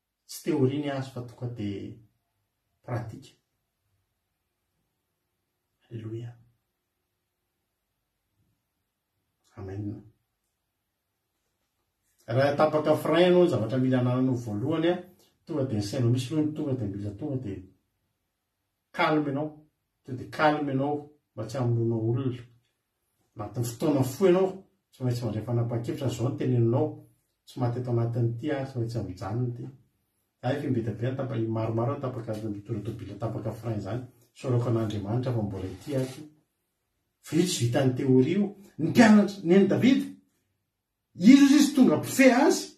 Tsy théorie ny azy fa tonga dia pratique. Alléluia. Amen. Raha tapaka frein ianao ny zavatra mila anananao voalohany an, tonga dia ny sainao misy aloha ny tonga dia mila tonga dia calme ianao, to the calme ianao mba tsy hamonoanao olona. Anatin'ny fotoana fohy ianao, tsy maintsy mandray fanapahan-kevitra ary izao no teneninao, tsy maty ato anatin'ity aho, tsy maintsy mijanona ity. Zah efa im-beda be an-tapaka, im-maromaro an-tapaka ato mitondra tôbila tapaka frein izany, isaorako an'Andriamanitra fa mbola ity aho ity. Ve tsy vitan'ny teôria io? Ny mpianatry, nen'i Davida, iza ozy izy tonga mpifehy azy?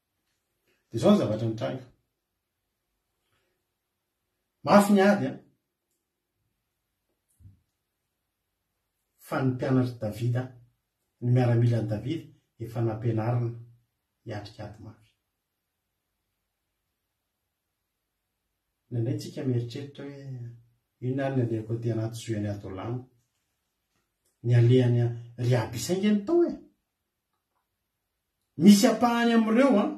Dia izao ny zavatra nitranga. Mafy ny ady an! Fa ny mpianatr'i Davida, ny miaramilan'i Davida, efa nampianarina hiatrika ady mafy. Indraindray tsika mieritreritra hoe inona ary ny alehako aty anaty zohy any Adolamo. Ny alehany Riaby saingy ny tao e. Misy ampahany amin'ireo an.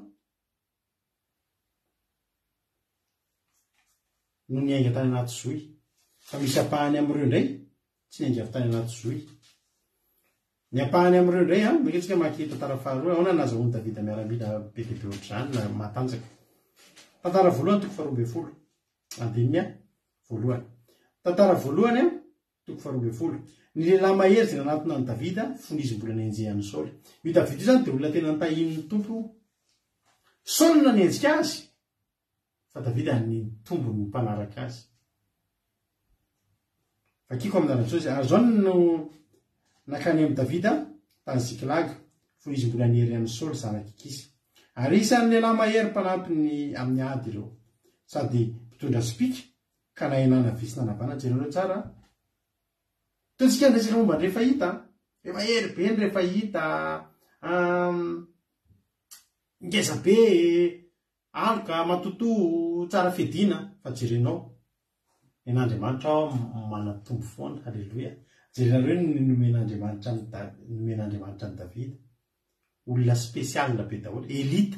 No niainga tany anaty zohy. Fa misy ampahany amin'ireo indray tsy niainga avy tany anaty zohy. Ny ampahany amin'ireo indray an, mety tsika mankeny tantara faharoa, ahoana no nazahoan'i Davida miaramila be dia be ohatr'izany na matanjaka. Tantara voalohany toko faharoa ambin'ny folo. Andininy voalohany. Tantara voalohany an, Toko faharoa ambin'ny folo. Ny lehilahy mahery izay nanatona an'i Davida fony izy mbola nenjeha an'i Saoly. Io Davida io izany dia olona tena notahian'ny Tompo. Saoly no nanenjika azy, fa Davida nitombo ny mpanaraka azy. Vakiko amin'ny lalantsao izy. Ary izao no nakany amin'i Davida tany Zikilaga, fony izy mbola niery an'i Saoly zanak'i Kisy. Ary isan'ny lehilahy mahery mpanampy ny amin'ny ady ireo, sady mpitondra sipika Ka na enana vitsy na nabana, jereo tsara a. Ataontsika ny resaka momba ny rehefa hita a. Hoe mahery be ny rehefa hita a, ngeza be e, aloka, matotoa, tsara fiadiana. Fa jerenao, nen'Andriamanitra aho manatombo foana, haleloia. Jerenareo ny nomen'Andriamanitra an'i Da, nomen'Andriamanitra an'i Davida. Olona spécial be daholo, élite.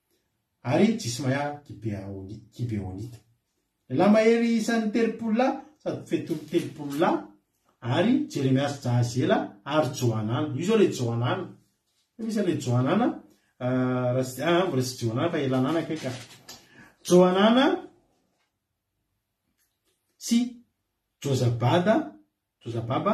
ary Jismaya Gibeonita. Lehilahy mahery isan'ny telopolo lahy sady mpifehy toloko telopolo lahy, ary Jeremia sy Jahaziela ary Johanana. Io izao ilay Johanana. Fa misy an'ilay Johanana, ah, mbola tsy Johanana fa Elanana kay ka. Johanana sy Jozabada, Jozababa,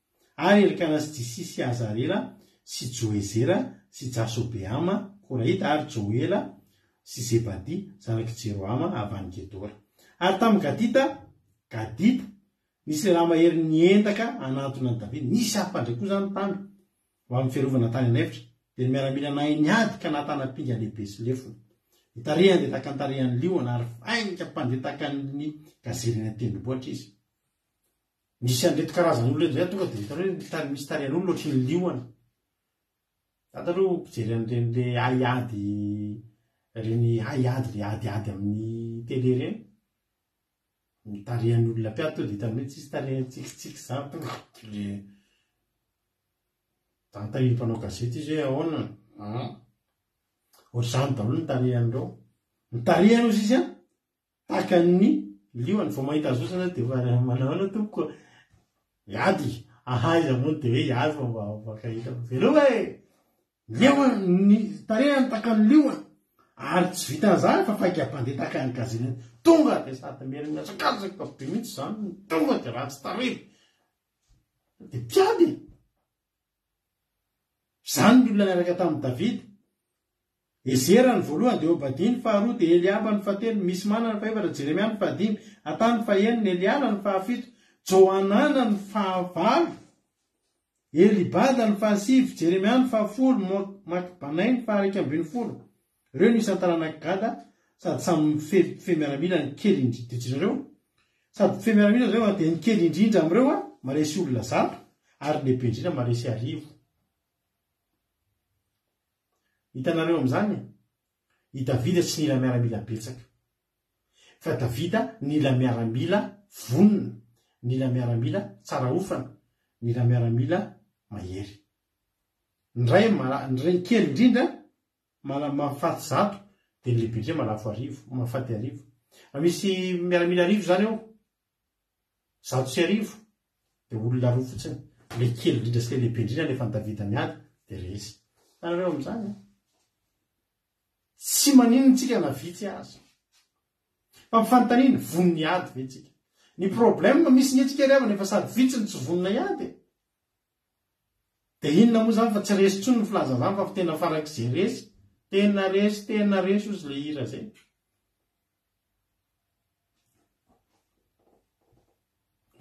ary Elkana sy Jisy sy Azarela sy Joezera sy Jasobeama, Korahita, ary Joela sy Zebadia, zanak'i Jerohama avy any Gedora. Ary tamin'ny Gadita, Gadita, nisy lehilahy mahery niendaka hanantona an'i Davida, nisy hafa indray koa izany tany, ho amin'ny fiarovana tany an'efitra, dia ny miaramila nahay niady ka nahatana pinga lehibe sy lefona. Ny tarehiny dia tahaka ny tarehin'ny liona, ary fainika mpandeha tahaka ny gazely eny an-tendrombohitra izy. Misy an'ireto karazana olona ireto izay tonga dia hitanao hoe tary misy tarihan'olona ohatry ny liona. Za taloha mpijery an'ireny le haiady ireny haiady le adiady amin'ny télé ireny. Ny tarihan'ny olona mpiady tonga dia hitanao hoe tsisy tarehiny tsikitsiky izany tonga dia le za nitahiry mpanao gazety izy hoe ahoana an! Ohatr'izany daholo ny tarehan'ireo. Ny tarehiny hozy izy an! Tahaka ny liona vao mahita azy fotsiny dia efa ry manao ahoana tompoko a! Miady ahaa izy avy eo dia hoe hiady fa mba afaka hita fa veloma e! Leo a! ny tarehany tahaka ny liona ary tsy vitan'izany fa faingam-pandeha tahaka ny gazelle tonga dia sady merina mihazakazaka be mihitsy izany no tonga dia ratsy tarehy dia mpiady e! Izany ny olona niaraka tamin'i Davida. Ezera ny voalohany, dia Obadia ny faharoa, dia Eliaba ny fahatelo, Mismana ny fahefatra, Jeremia ny fahadimy, Atan ny fahenina, Eliala ny fahafito, Johanana ny fahavalo, Elibada ny fahasivy, Jeremia ny fahafolo, Makbanay ny faharaika ambin'ny folo. Ireo no isan'ny taranak'i Gada, sady samy mifehy mpifehy miaramila ny kely indridry nareo, sady mpifehy miaramila nareo, dia ny kely indrindra amin'ireo maresy olona zato, ary ny lehibe indrindra maresy arivo. Hitanareo amin'izany? I Davida tsy nila miaramila betsaka, fa Davida nila miaramila vonona, nila miaramila tsara hofana, nila miaramila mahery. Ny ray, ny kely indrindra, Mala mahafaty zato dia ny le budget malafo arivo, mahafaty arivo. Raha misy miaramila arivo izany ao, zato sy arivo dia olona roa fotsiny, le kely indrindra sy le lehibe indrindra nefa an'i Davida miady dia resy. Hitanareo amin'izany an? Tsy maninona tsika na vitsy aza. Fa ny fanontaniana, vonona hiady ve tsika? Ny problème misy nge tsika ry havana efa sady vitsy no tsy vonona hiady e. Dia inona moa izany fa tsy resy intsony ny filaza izany fa tena farak'izay resy, tena resy tena resy ozy ilay hira izay.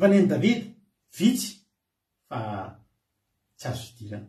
Fa ny an'i Davida, vitsy fa tsy azo idirana.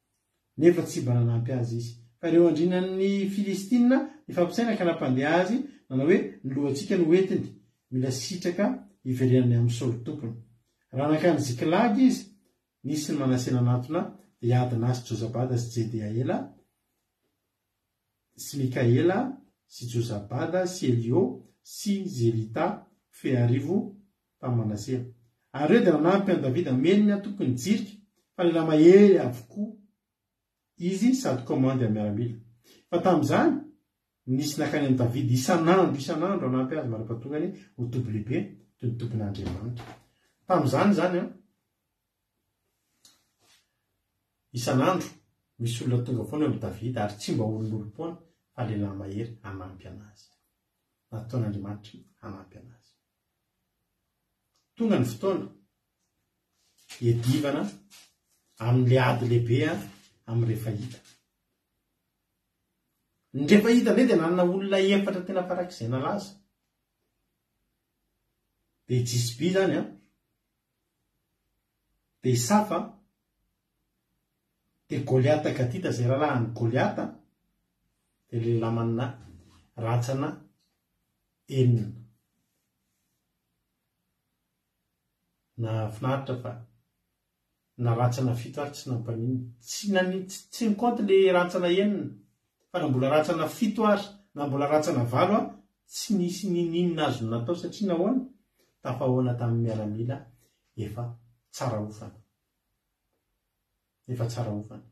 nefa tsy mba nanampy azy izy. Fa ireo andrinan'ny Filistina nifampitsaina ka nampandeha azy, nanao hoe, Ny lohantsika no hoentiny, mila sitraka hiverenany amin'i Saoly tompony. Raha nankany Zikilagy izy, nisy ny Manase nanantona, dia hiadina azy Jozabada sy Jedeaela, sy Mikaela sy Jozabada sy Elio sy Zelita, feharivo tamin'i Manase. Ary ireo dia nanampy an'i Davida hamely ny antoko ny jirika, fa nila mahery avokoa izy sady kaomandy amin'ny miaramila. Fa tamin'izany, nisy nankany amin'i Davida isan'andro isan'andro hanampy azy mari-patongany ho toby lehibe toy ny tobin'Andriamanitra. Tamin'izany izany an! Isan'andro misy olona tonga foana amin'i Davida ary tsy mba olon'olom-poana fa lehilahy mahery hanampy an'azy. Nataon'Andriamanitra hanampy an'azy. Tonga ny fotoana hiadivana amin'ilay ady lehibe amin'ny Refahita. Ny Refahita indray dia nanana olona efatra tena farak'izay nalaza. Dia i Jisby izany an. Dia isafa an! Dia Goliata gadita izay rahalahin'i Goliata an! Dia ilay lamana rantsana enina. Nahafinaritra fa na rantsana fito ary tsy nampaninona. Tsy naninona, tsy nikaonty ilay rantsana enina. Fa na mbola rantsana fito aza, na mbola rantsana valo an, tsy nisy ninininona azony natao satria nahoana? Tafahaona tamin'ny miaramila efa tsara hofana. Efa tsara hofana.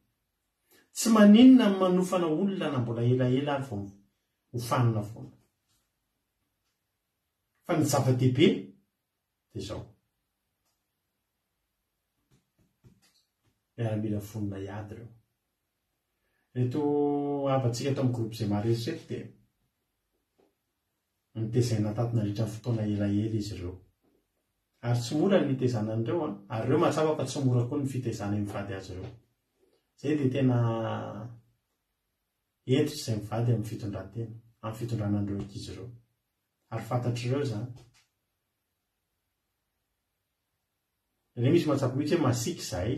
Tsy maninona amin'ny manofana olona na mbola elaela ary vao hofanina foana. Fa ny zava-dehibe. dia izao. Miaramila vonona hiady ireo. Ireto havantsika eto amin'ny groupe Zemarezy ireto dia nitezaina tato nandritra ny fotoana elaela izy ireo. Ary tsy mora ny nitezana an'ireo an, ary ireo mahatsapa fa tsy mora koa ny fitezana mivady azy ireo. Izay dia tena hentitra izay mivady amin'ny fitondran-tena, amin'ny fitondrana an'ireo ankizy ireo. Ary fantatr'ireo izany. Dia misy mahatsapa mihitsy hoe masiaka izahay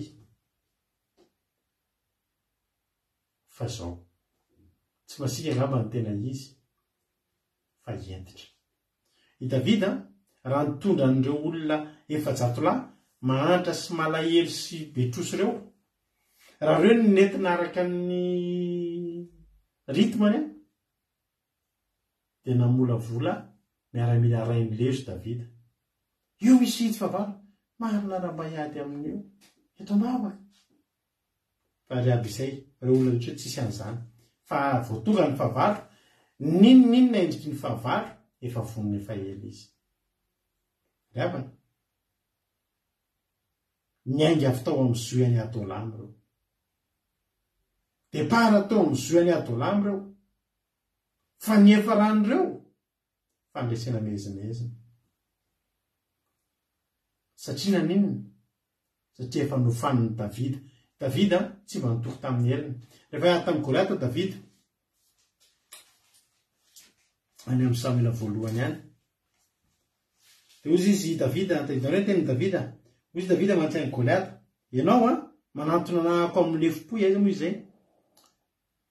fa izao. Tsy masiaka angamba ny tena izy fa hentitra. I Davida, raha nitondra an'ireo olona efajato lahy mahantra sy malahelo sy be trosa ireo, raha ireo no nentina araka ny rythme-ny, dia namolavola miaramila arahin'i Lezo Davida. Io misy hitsy fahavalo, marina raha mba hiady amin'io, eto ambavaka. Fa ry Abisay, ireo olona rehetra io tsisy an'izany. Fa vao tonga ny fahavalo, n'inon'inona endriky ny fahavalo, efa vonona efa ela izy. Ry havana, niainga avy tao amin'ny zohy an'i Adolama ireo. Depart teo amin'ny zohy an'i Adolama ireo. Fa ny hiafaran'ireo fandresena miezinezina. Satria naninona? Satria efa nofanin'i Davida. Davida tsy mba nitory tamin'ny helony. Rehefa hiady tamin'i Goliata Davida, any amin'ny Samoela voalohany any, dia hozy izy i Davida, tahidanareo ny tenin'i Davida, hozy i Davida manontsain'i Goliata, ianao a, manantona anahako amin'ny lefom-po, iaiza moa izay?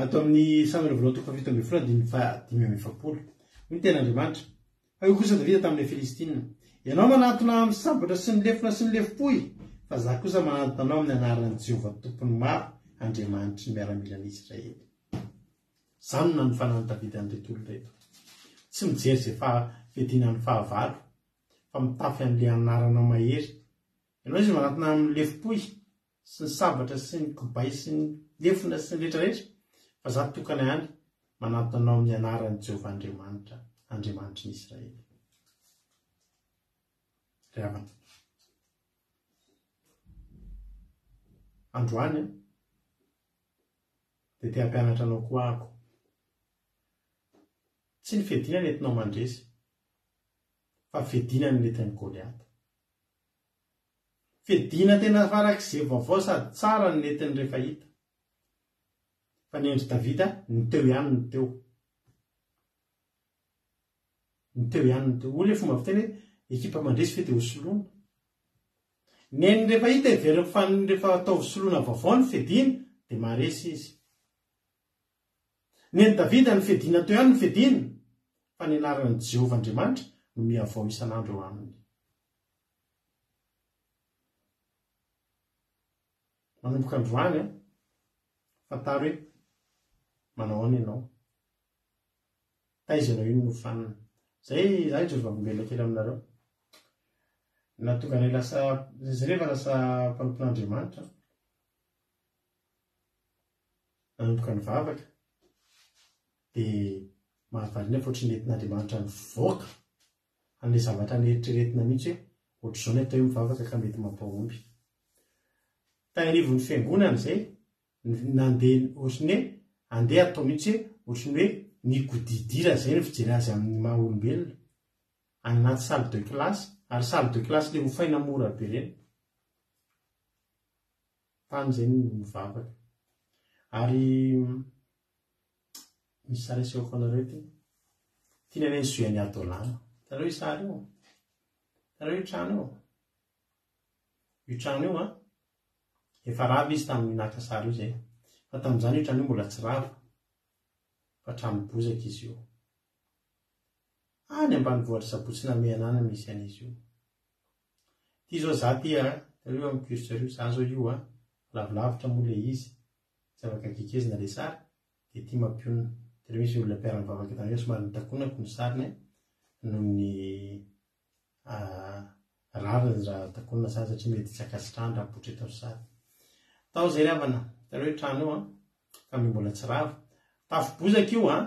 Ato amin'ny Samoela voalohany toko fahafito ambin'ny folo andininy fahadimy amby efapolo. Hoy ny Tenin'Andriamanitra, Fa io kosa Davida tamin'ilay Filistina, Ianao manatona amin'ny sabatra sy ny lefona sy ny lefom-pohy, fa izaho kosa manatona anao amin'ny anaran'i Jehovah Tompon'ny maro, Andriamanitry ny miaramilan'i Israely. Izany no nanofanan'i Davida an'ireto olona ireto. Tsy mijery izay fahafiadiana ny fahavalo, fa mitafy an'ilay anarana mahery. Ianao izay manatona amin'ny lefom-pohy, sy ny sabatra sy ny kibay sy ny lefona sy ny rehetra rehetra, fa izaho tokana ihany manantona anao amin'ny anaran'i Jehovah Andriamanitra, Andriamanitry ny Israely. Ry havana, androany dia te hampianatra anao koa ako. Tsy ny fidinana entinao mandresy, fa fidinana ny netin'i Goliata. Fiadiana tena farak'izay vaovao sady tsara ny netiny rehefa hita fa ny an-dry Davida ny teo ihany no teo. Ny teo ihany no teo. Hoy ilay fomba fiteny hoe ekipa mandresy ve dia ho soloina. Neny rehefa hita heveriny fa rehefa atao ho soloina vaovao ny fiadiana dia maharesy izy. Ny an'i Davida ny fiadiana teo ihany no fiadiana fa ny anaran'i Jehovah Andriamanitra no mihavao isan'andro eo aminy. Manomboka androany an, fantaro hoe manao ahoana ianao. Taiza ianao io no hofanina. Izay izaho indray vavolombelona kely aminareo. Nahatonga anay lasa, izy rehefa lasa mpanompon'Andriamanitra, nanomboka nivavaka, dia mahavariana fa ohatran'ny nentin'Andriamanitra nivoaka. an'ilay zavatra neritreretina mihitsy hoe ohatr'izao ny atao hoe mivavaka ka mety mampahomby. Tany anivon'ny fiangonana izay, nandeha ohatr'ny hoe andeha atao mihitsy hoe ohatr'ny hoe nikodidirana izay ny fijery azy amin'ny maha olombelona, any anaty salle de classe, ary salle de classe ilay hofaina mora be ireny. Tany izay ny mivavaka. Ary. Misy sary asehoko anareo ity. Ity ny hoe ny zohian'i Adolana. Hitanareo io sary io? Hitanareo io trano io? Io trano io an. Efa rava izy tamin'ny naka sary io izay. Fa tamin'izany io trano io mbola tsy rava. Fa trano bozaka izy io. Any ambanivohitra Sabotsy Namehanana misy an'izy io. Ity izao za tia, hitanareo io amin'ny curseur io, za izao io an. Lavilavitra moa ilay izy. zavaka gekezina le sary de ty mampionona de le misy olona mpiara mivavaka tany hoe somary nitakonako ny sariny noho ny rariny ra takonina sary satria mety tsy akasitrahany ra poitra eto ny sary tao zay ry havana tany hoe trano io a ka mi mbola tsy rava tafo bozaka io a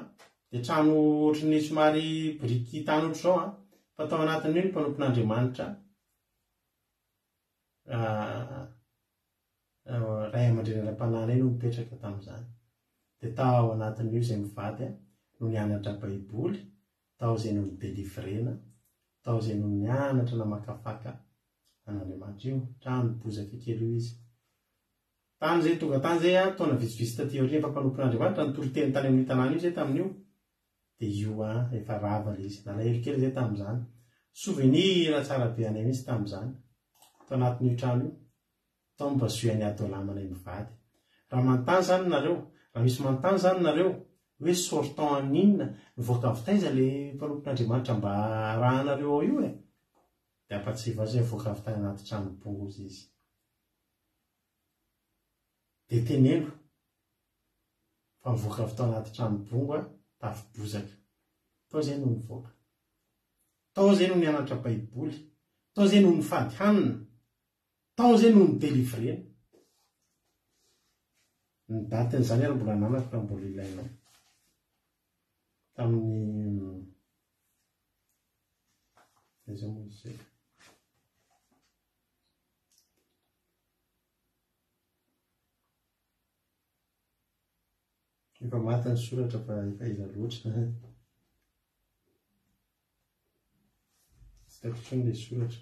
de trano ohatry ny somary biriky tany ohatry zao a fa tao anatin'io ny mpanompon'Andriamanitra ray aman-dreny ara-panahy iray no nipetraka tamin'izany. Dia tao ao anatin'io izay mivady no nianatra Baiboly, tao izay no nidelivrena, tao izay no nianatra namakafaka an'Andriamanitra. Io trano bozaka kely io izy. Tany izay tonga tany izay aho, taona vitsivitsy taty aoriana efa mpanompon'Andriamanitra, nitory teny tany amin'io tanàna io izay tamin'io. Dia io an, efa rava ilay izy. Nalahelo kely izay tamin'izany. Souvenir tsara be anay mihitsy tamin'izany, tao anatin'io trano io. Tomba asio any ado lamana iny vady. Raha manontany zany nareo, raha misy manontany zany nareo hoe sortant an'inona, nivoaka avy taiza le mpanompon'Andriamanitra mba arahanareo ao io e? Dia ampatsivo azy hoe nivoaka avy tany anaty trano boza izy. Dia teneno fa nivoaka avy tao anaty trano bongo tafo bozaka. Tao zay no nivoaka. Tao zay no nianatra baiboly. Tao zay no nifady hanina. Tao zay no nidelivrena. Ny date an'izany ary mbola ananako mbola ilainao. Tamin'ny aiza moa izy zay? Efa maty ny soratra fa efa ela loatra. Tsy tafitry ny ilay soratra.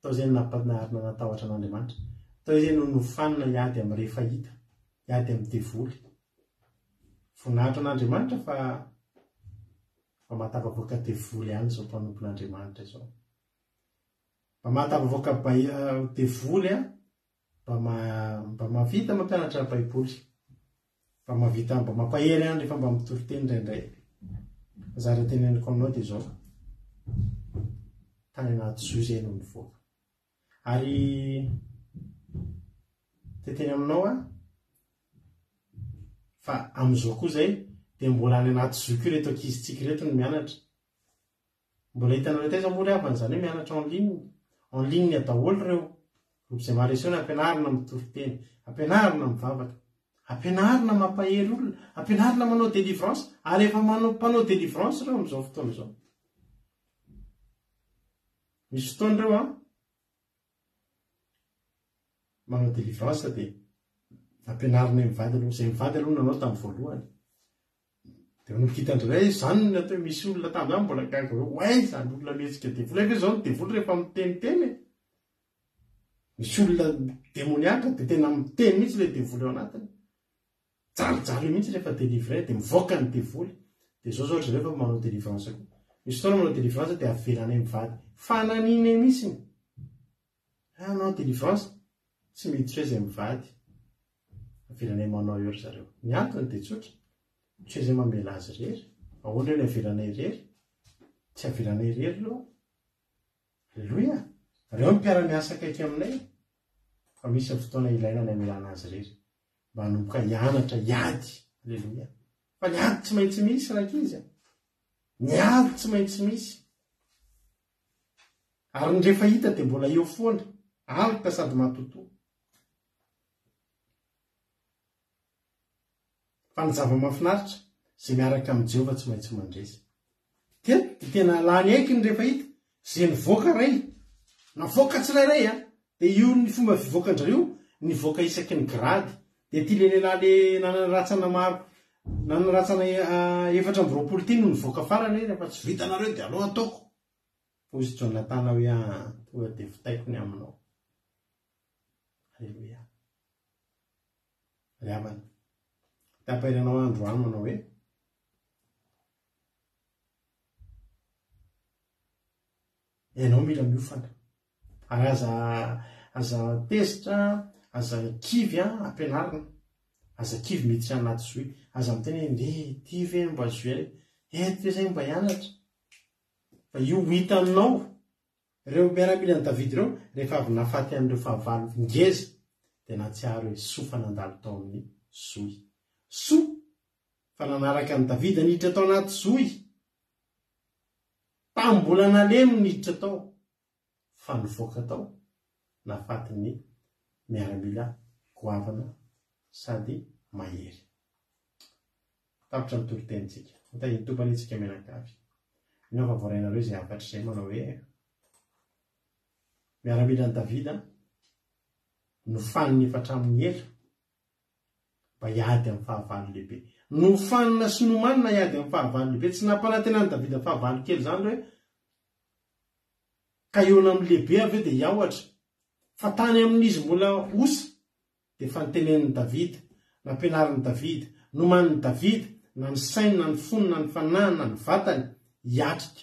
Tao izay no nampianarina natahotra an'Andriamanitra. Tao izay no nofanina hiady amin'ny Refahita, hiady amin'ny devoly. Voninahitra an'Andriamanitra fa mba mahatafavoaka devoly ihany izao mpanompon'Andriamanitra izao. Mba mahatafavoaka devoly Mba ma, mba mahavita mampianatra Baiboly. Mba mahavita, mba mampahery ahy rehefa mba mitory teny indraindray. Zara teneniko aminao dia izao. Tany anaty zo izay no nivoaka. Ary dia teny aminao aho, fa amin'izao koa izay dia mbola any anaty zo koa ireto ankizitsika ireto no mianatra. Mbola hitanareo taiza moa re havana izany hoe mianatra en ligne? En ligne daholo ireo groupe izay maha-leseona ampianarina mitory teny, ampianarina mivavaka, ampianarina mampahery olona, ampianarina manao délivrance, ary efa manao mpanao délivrance ireo amin'izao fotoana izao. Misy fotoana ireo an! manao délivrance dia ampianarinay mivady aloha, izay mivady aloha no nanao tamin'ny voalohany. Dia manao mikita an-dry hoe izany no natao hoe misy olona tamin'izany mbola gaga hoe oay izany olona mihetsika devoly, hainge izao ny devoly rehefa miteniteny e! Misy olona demoniaka dia tena miteny mihitsy ilay devoly ao anatiny. Mijalijaly eo mihitsy rehefa délivré dia mivoaka ny devoly dia zao zao ry zareo efa manao délivrance koa. Misy fotoana manao délivrance dia avelanay mivady. Fananinay mihitsiny ah hanao délivrance tsy miditra eo izay mivady. Avelanay manao eo ry zareo. Ny antony dia tsotra, tsy eo izay mamela azy irery. Ahoana eo ny avelanay irery? Tsy avelanay irery aloha. Alléluia! Reo ny mpiara-miasa akaiky aminay fa misy ny fotoana ilaina ny hamelana azy irery. Manomboka hianatra hiady. Aleloia. Fa ny ady tsy maintsy misy rankizy a. Ny ady tsy maintsy misy. Ary ny rehefa hita dia mbola eo foana. Alika sady matotoa. Fa ny zava-mahafinaritra, izay miaraka amin'i Jehovah tsy maintsy mandresy. Dia dia tena lany aiky ny rehefa hita ze nivoaka ray. Navoaka tsirairay a! Dia io ny fomba fivoakan-djareo nivoaka isaky ny grady. Dia ty le lehilahy le nanana ratsana maro nanana ratsana efatra amby roapolo ty no nivoaka farany hoe rehefa tsy vita nareo dia aleo ataoko. Hozy Jonatana hoe aa toa dia vitaiko ny aminao. Aleloia. Ry havana. Tapairanao androany manao hoe. Ianao mila miofana. Ary aza aza tezitra, aza kivy an, ampianarina. Aza kivy miditra anaty zohy. Aza miteny hoe ndeha ety ve mba zohiana e. Ety ve zay mba hianatra. Fa io ho hitanao. Ireo miaramilan'i Davida ireo, rehefa avy nahafaty an'ireo fahavalo ngeza, dia nahatsiaro hoe soa fa nandalo tao amin'ny zohy. Soa Fa nanaraka an'i Davida niditra tao anaty zohy, tamin'ny mbola nalemy ny niditra tao, fa nivoaka tao nahafatin'ny miaramila goavana sady mahery. Tapitra ny toritenintsika. Ho tahin'ny Tompo anie tsika mianakavy. Mino aho fa voarainareo izay hafatra izay manao hoe miaramilan'i Davida nofaniny efa hatramin'ny ela. Mba hiady amin'ny fahavalo lehibe. Nofanina sy nomanina hiady amin'ny fahavalo lehibe. Tsy nampanantena an'i Davida fahavalo kely izany ireo. Ka hihaona amin'ny lehibe avy eo dia hiahotra. Fa tany amin'izy mbola osa dia efa notenenin'i Davida, nampianarin'i Davida, nomanin'i Davida na ny sainy na ny fony na ny fanahiny na ny vatany hiatrika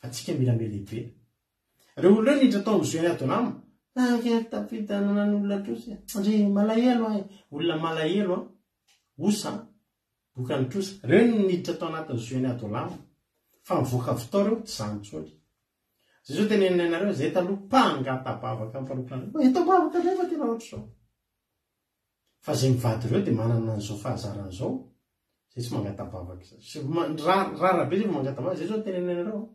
Fa tsika mila mihalehibe. Reo olona reo niditra tao am Zoe any Adonama. Nankaiky tapidanana ny olona trosa e. Ndry malahelo ahy. Olona malahelo an. Osa an. Boka ny trosa. Reo no niditra tao anatin'ny Zoe any Adonama. Fa mivoaka avy tao reo tsy zany intsony. Zay zao teneninay anareo. Zay taloha mpangata bavaka mpanompon'Andriamanitra. Eto ambavaka ndray fa tena ohatr'izao. Fa izay mivady ireo dia manana an'izao fahazarana izao, izay tsy mangata-bavaka izay. Rara be izay vao mangata-bavaka, izay izao no tenenina anareo an.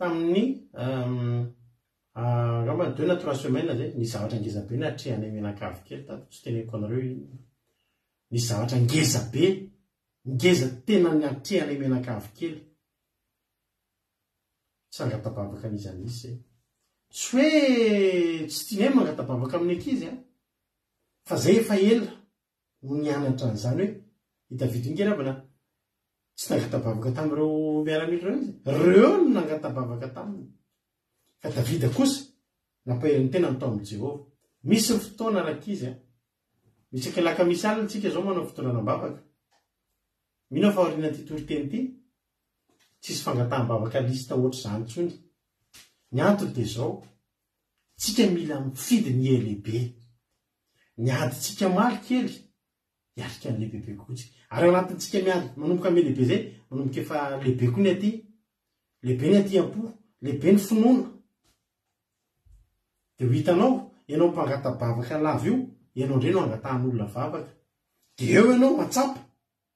Tamin'ny angamba deux na trois semaines izay, nisy zavatra ngeza be natrehanay mianakavy kely tato, tsy teneniko anareo inona. Nisy zavatra ngeza be, ngeza tena natrehanay mianakavy kely. Tsy nangata-bavaka an'iza an'iza izay. Tsy hoe tsy tianay ny mangata-bavaka amin'ny ankizy an. Fa zay efa ela no nianatra an'izany hoe i David Inge Ravana tsy nangatabavaka tamin'ireo miaramila ireo izy. Reo no nangatabavaka taminy. Fa Davida kosa nampahery ny tenany tao amin'i Jehovah. Misy ny fotoana rankizy a. Misy akelaka misy alina tsika izao manao fitondràna am-bavaka. Mino aho fa aorian'ity toriteny ity tsisy fangataham-bavaka lista ohatr'izany intsony. Ny antony dia izao, tsika mila mifidy ny eleibe. Ny adintsika maly kely, hiarika ny lehibe be kokoa tsika. Ary anatintsika miady manomboka amin'ny lehibe izay, manomboka efa lehibe koa ny aty. Lehibe ny aty am-po, lehibe ny finoana. Dia ho hitanao, ianao mpangata-bavaka lava io, ianao indray no hangatahan'olona vavaka. Dia eo ianao mahatsapa.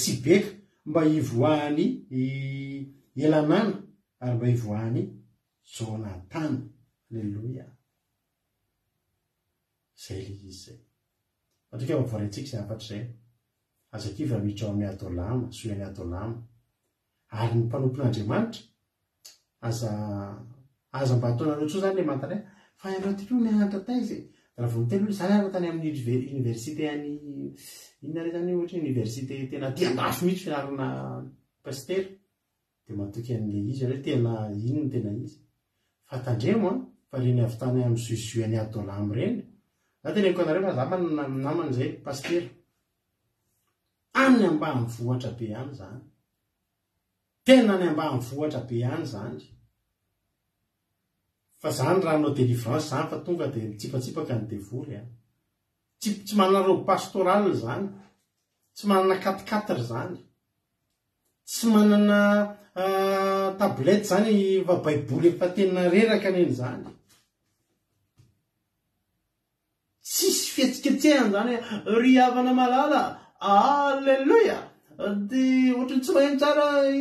Sibeka mba hivoahan'i Elanàna ary mba hivoahan'i Jonatàna. Aleloia! Izay ilay izy izay. Madio keviny voaray antsika izay hafatra izay. Aza kivy raha miditra ao amin'ny Adolama, Zohy an'i Adolama. Ary ny mpanompon'Andriamanitra? Aza aza mba ataonareo intsony izany le manontany hoe fa ianareo ity aloha nianatra taiza e? Raha vao niteny hoe izaho nianatra tany amin'ny université any inona re izany ohatra hoe université tena aty andafy mihitsy fianarana pasitera dia matoky an'ilay izy ianareo hoe tena iny no tena izy. Fa tandremo an! fa ireny avy tany amin'ny zuzu any Adolam ireny. Izaho teneniko anareo fa izaho manana namana izay pasitera. Any ambanivohitra be any zany. Tena any ambanivohitra be any zany. Fa zany raha hanao délivrance zany fa tonga dia mitsipatsipaka ny devoly an. Tsy, tsy manana robe pastorale zany. Tsy manana quatre quatre zany. Tsy manana ah, tablette zany efa baiboly efa tena reraka neny zany. Tsisy fihetsiketsehana zany ry havana malala a! Alléluia! De ohatran'ny tsy maheno tsara e!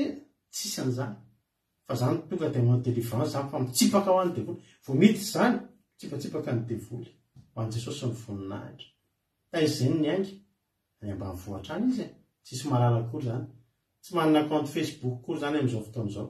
Tsisy an'izany fa za tonga de manao délivrance zany fa mitsipaka ho an'ny devoly. Vao miditra izany, mitsipatsipaka ny devoly ho an'i Jesosy ny voninahitra. Taiziny ny ainga, any ambanivohitra any izy e! Tsisy malala akory zany. Tsy manana compte Facebook akory zany amin'izao fotoana izao.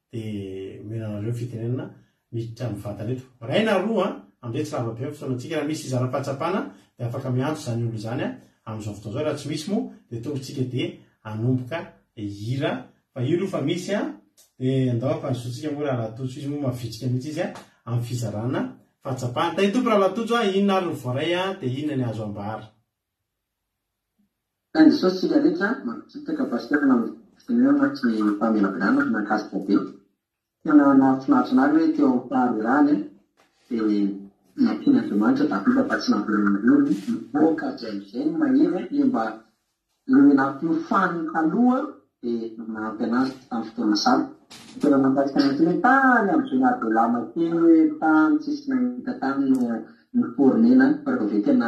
Dia omena anareo fitenenana miditra amin'ny vatana eto. Iray na roa an! Amin'izay tsy lava be ny fotoanantsika. Raha misy hizaram-pahatsapana dia afaka miantso izany olona izany an! Amin'izao fotoana izao. Raha tsy misy moa dia tongotsika dia hanomboka hira. Fa io aloha fa misy an! Dia andao ampandrosoantsika moa Rahalahy Tojo. Izy moa mavitrika mihitsy izy an! Amin'ny fizarana fahatsapana. Tahin'ny Tompo Rahalahy Tojo an! Inona ary no voaray an! Dia inona ny azo ambara? Saingy sao isika rehetra mankasitraka fa sao fitenenana na tsy famelabelarana nankasitra be. Tena nahafinaritra anah hoe teo amin'ny faharerahany an, dia nampian'Andriamanitra Davida fa tsy naverina akory nivoaka atsy amin'izay ny mahery an, le mba le nampiofany taloha dia nanampy anazy tamin'ny fotoana sarotra. Tena mankasitra anah tena hoe tany amin'ny Bela Belama teny hoe tany tsisy nahita tany no nifornena an, fa reo ve tena.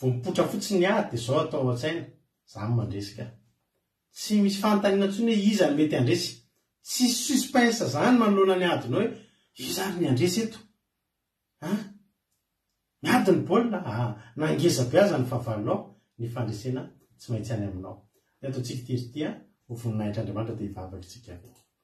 Vao mipoitra fotsiny ny ady dia izao atao ao an-tsaina, za no mandresy ka. Tsy misy fanontaniana intsony hoe iza no mety handresy. Tsisy suspense zany manoloana ny adinao hoe iza ary ny handresy eto. A! Miady ny baolina a! Na ngeza be aza ny fahavalonao, ny fandresena tsy maintsy any aminao. Ny ataontsika ity ry ity a! Ho voninahitr'Andriamanitra dia hivavaka isika.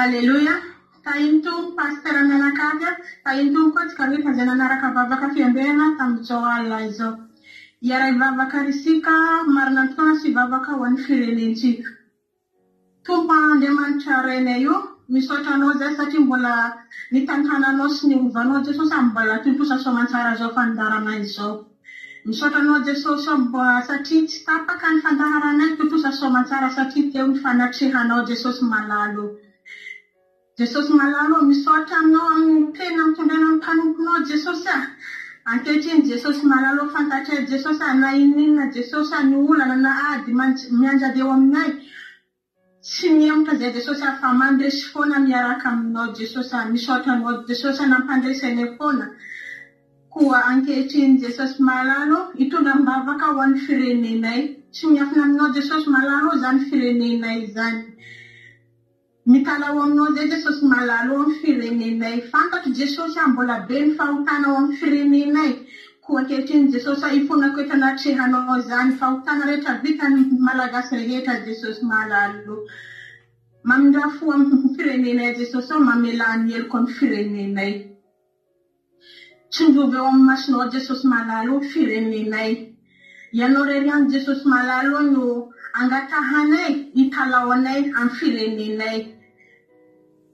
Aleloia! Tahin'ny Tompo Pasteur mianakavy a! Tahin'ny Tompo koa tsika rehefa izay nanaraka vavaka fiambenana tamin'izao alina izao. Hiaray vavaka ary isika marina ny fotoana sy vavaka ho an'ny firenentsika. Tompo Andriamanitra Renay o! Misaotra Anao izahay satria mbola nitantananao sy niovanao Jesosy ary mbola tontosa soamantsara izao fandaharanay izao. Misaotra anao Jesosy ô mba satria tsy tapaka ny fandaharanay tontosa soamantsara satria teo ny fanatrehanao Jesosy malala ô Jesosy malala ô misaotra anao aminy tena nitondrana ny mpanomponao Jesosy a ankehitriny Jesosy malala ô fantatray Jesosy a na inon'inona Jesosy a ny olana na ady mianjady eo aminay Tsy mihemotra zay Jesosy ah fa mandresy foana miaraka aminao Jesosy ah misaotra anao Jesosy ah nampandresy anay foana koa ankehitriny Jesosy malala oh hitondra ambavaka ho an'ny firenenay tsy miafina aminao Jesosy malala oh zany firenenay zany mitala ho aminao zay Jesosy malala oh amin'ny firenenay fantatro Jesosy ah mbola be ny fahotana ao amin'ny firenenay Koa ankehitriny Jesosy ahy ifonako eto anatrehanao izany fahotana rehetra vitan'ny Malagasy rehetra Jesosy mahalala o! Mamindrà fo amin'ny firenenay Jesosy o! Mamelà ny heloka ny firenenay. Tsindrovy eo amin'ny masonao Jesosy mahalala o! Firenenay. Ianao irery ihany Jesosy mahalala o! No angatahanay, italaho anay amin'ny firenenay.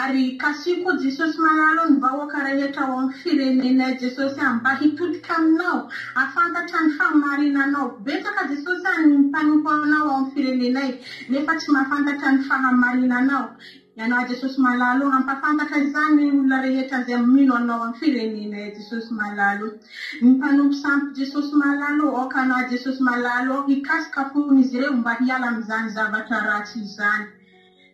Ary kasihiko Jesosy Malala ny vahoaka rehetra ao amin'ny firenenay Jesosy a, mba hitodika aminao, hafantatra ny fahamarinanao, betsaka Jesosy a ny mpanompo anao ao amin'ny firenenay nefa tsy mahafantatra ny fahamarinanao, ianao Jesosy Malala o, hampafantatra izany olona rehetra izay mino anao amin'ny firenenay Jesosy Malala o, ny mpanompo sampy Jesosy Malala o, aoka anao Jesosy Malala o hikasika fon'izy ireo mba hiala amin'izany zavatra ratsy izany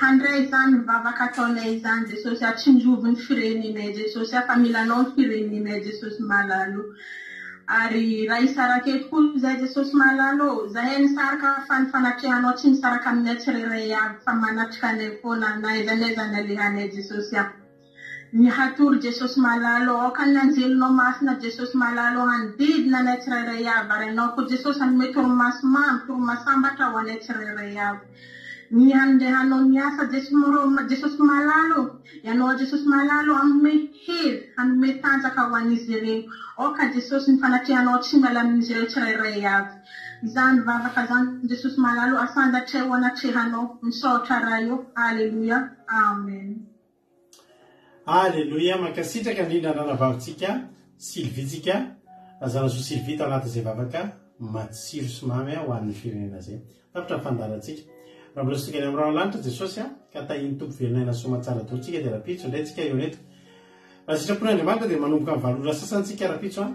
Handray izany vavaka ataonay izany Jesosy ah Tsinjovy ny firenenay Jesosy ah Fa mila anao ny firenenay Jesosy malala o Ary raha hisaraka eto koa izahay Jesosy malala ô Izahay nisaraka fa ny fanatrehanao Tsy misaraka aminay tsirairay avy Fa manatrika anay foana na aiza na aiza ny alehanay Jesosy ah Ny hatory Jesosy malalo Aoka ny anjelinao masina Jesosy malalo Hanodidina anay tsirairay avy Ary ianao koa Jesosy Hanome torimaso mamy Torimaso sambatra ho anay tsirairay avy Ny handehanao ny asa Jesosy Jesosy malalo ô Ianao aho Jesosy malalo ô Hanome hery Hanome tanjaka ho an'izy ireo Aoka Jesosy Ny fanatrehanao tsy miala amin'izy ireo tsirairay avy Izany vavaka izany Jesosy malalo ô Asandatray ho anatrehanao Misaotra Ray ô Aleloia Amen. Aleloia, mankasitraka indrindra an'Anavavintsika Sylvie tsika, Zanasoa Sylvie tanaty izay vavaka matsiro sy mamy ho an'ny firenena izay. Tapitra ny fandaharantsika. Raha mbola sitrakany amin'ny rahona lanitra Jesosy ka tahian'ny Tompo velon'aina soamantsara daholo tsika dia rapitso indray tsika eo neto. Raha sitrapon'Andriamanitra dia manomboka amin'ny valo ora sasany tsika rapitso an.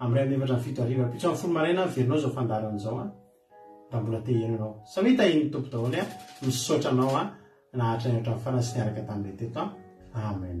Am ray am efatra am fito hariva ampitso am folo maraina averino zao fandaharana zao a ra mbola te hihaino anao samia tahin tompo daholo a misaotra anao a nahatray anao hatram farany sy niaraka tam re teto a amen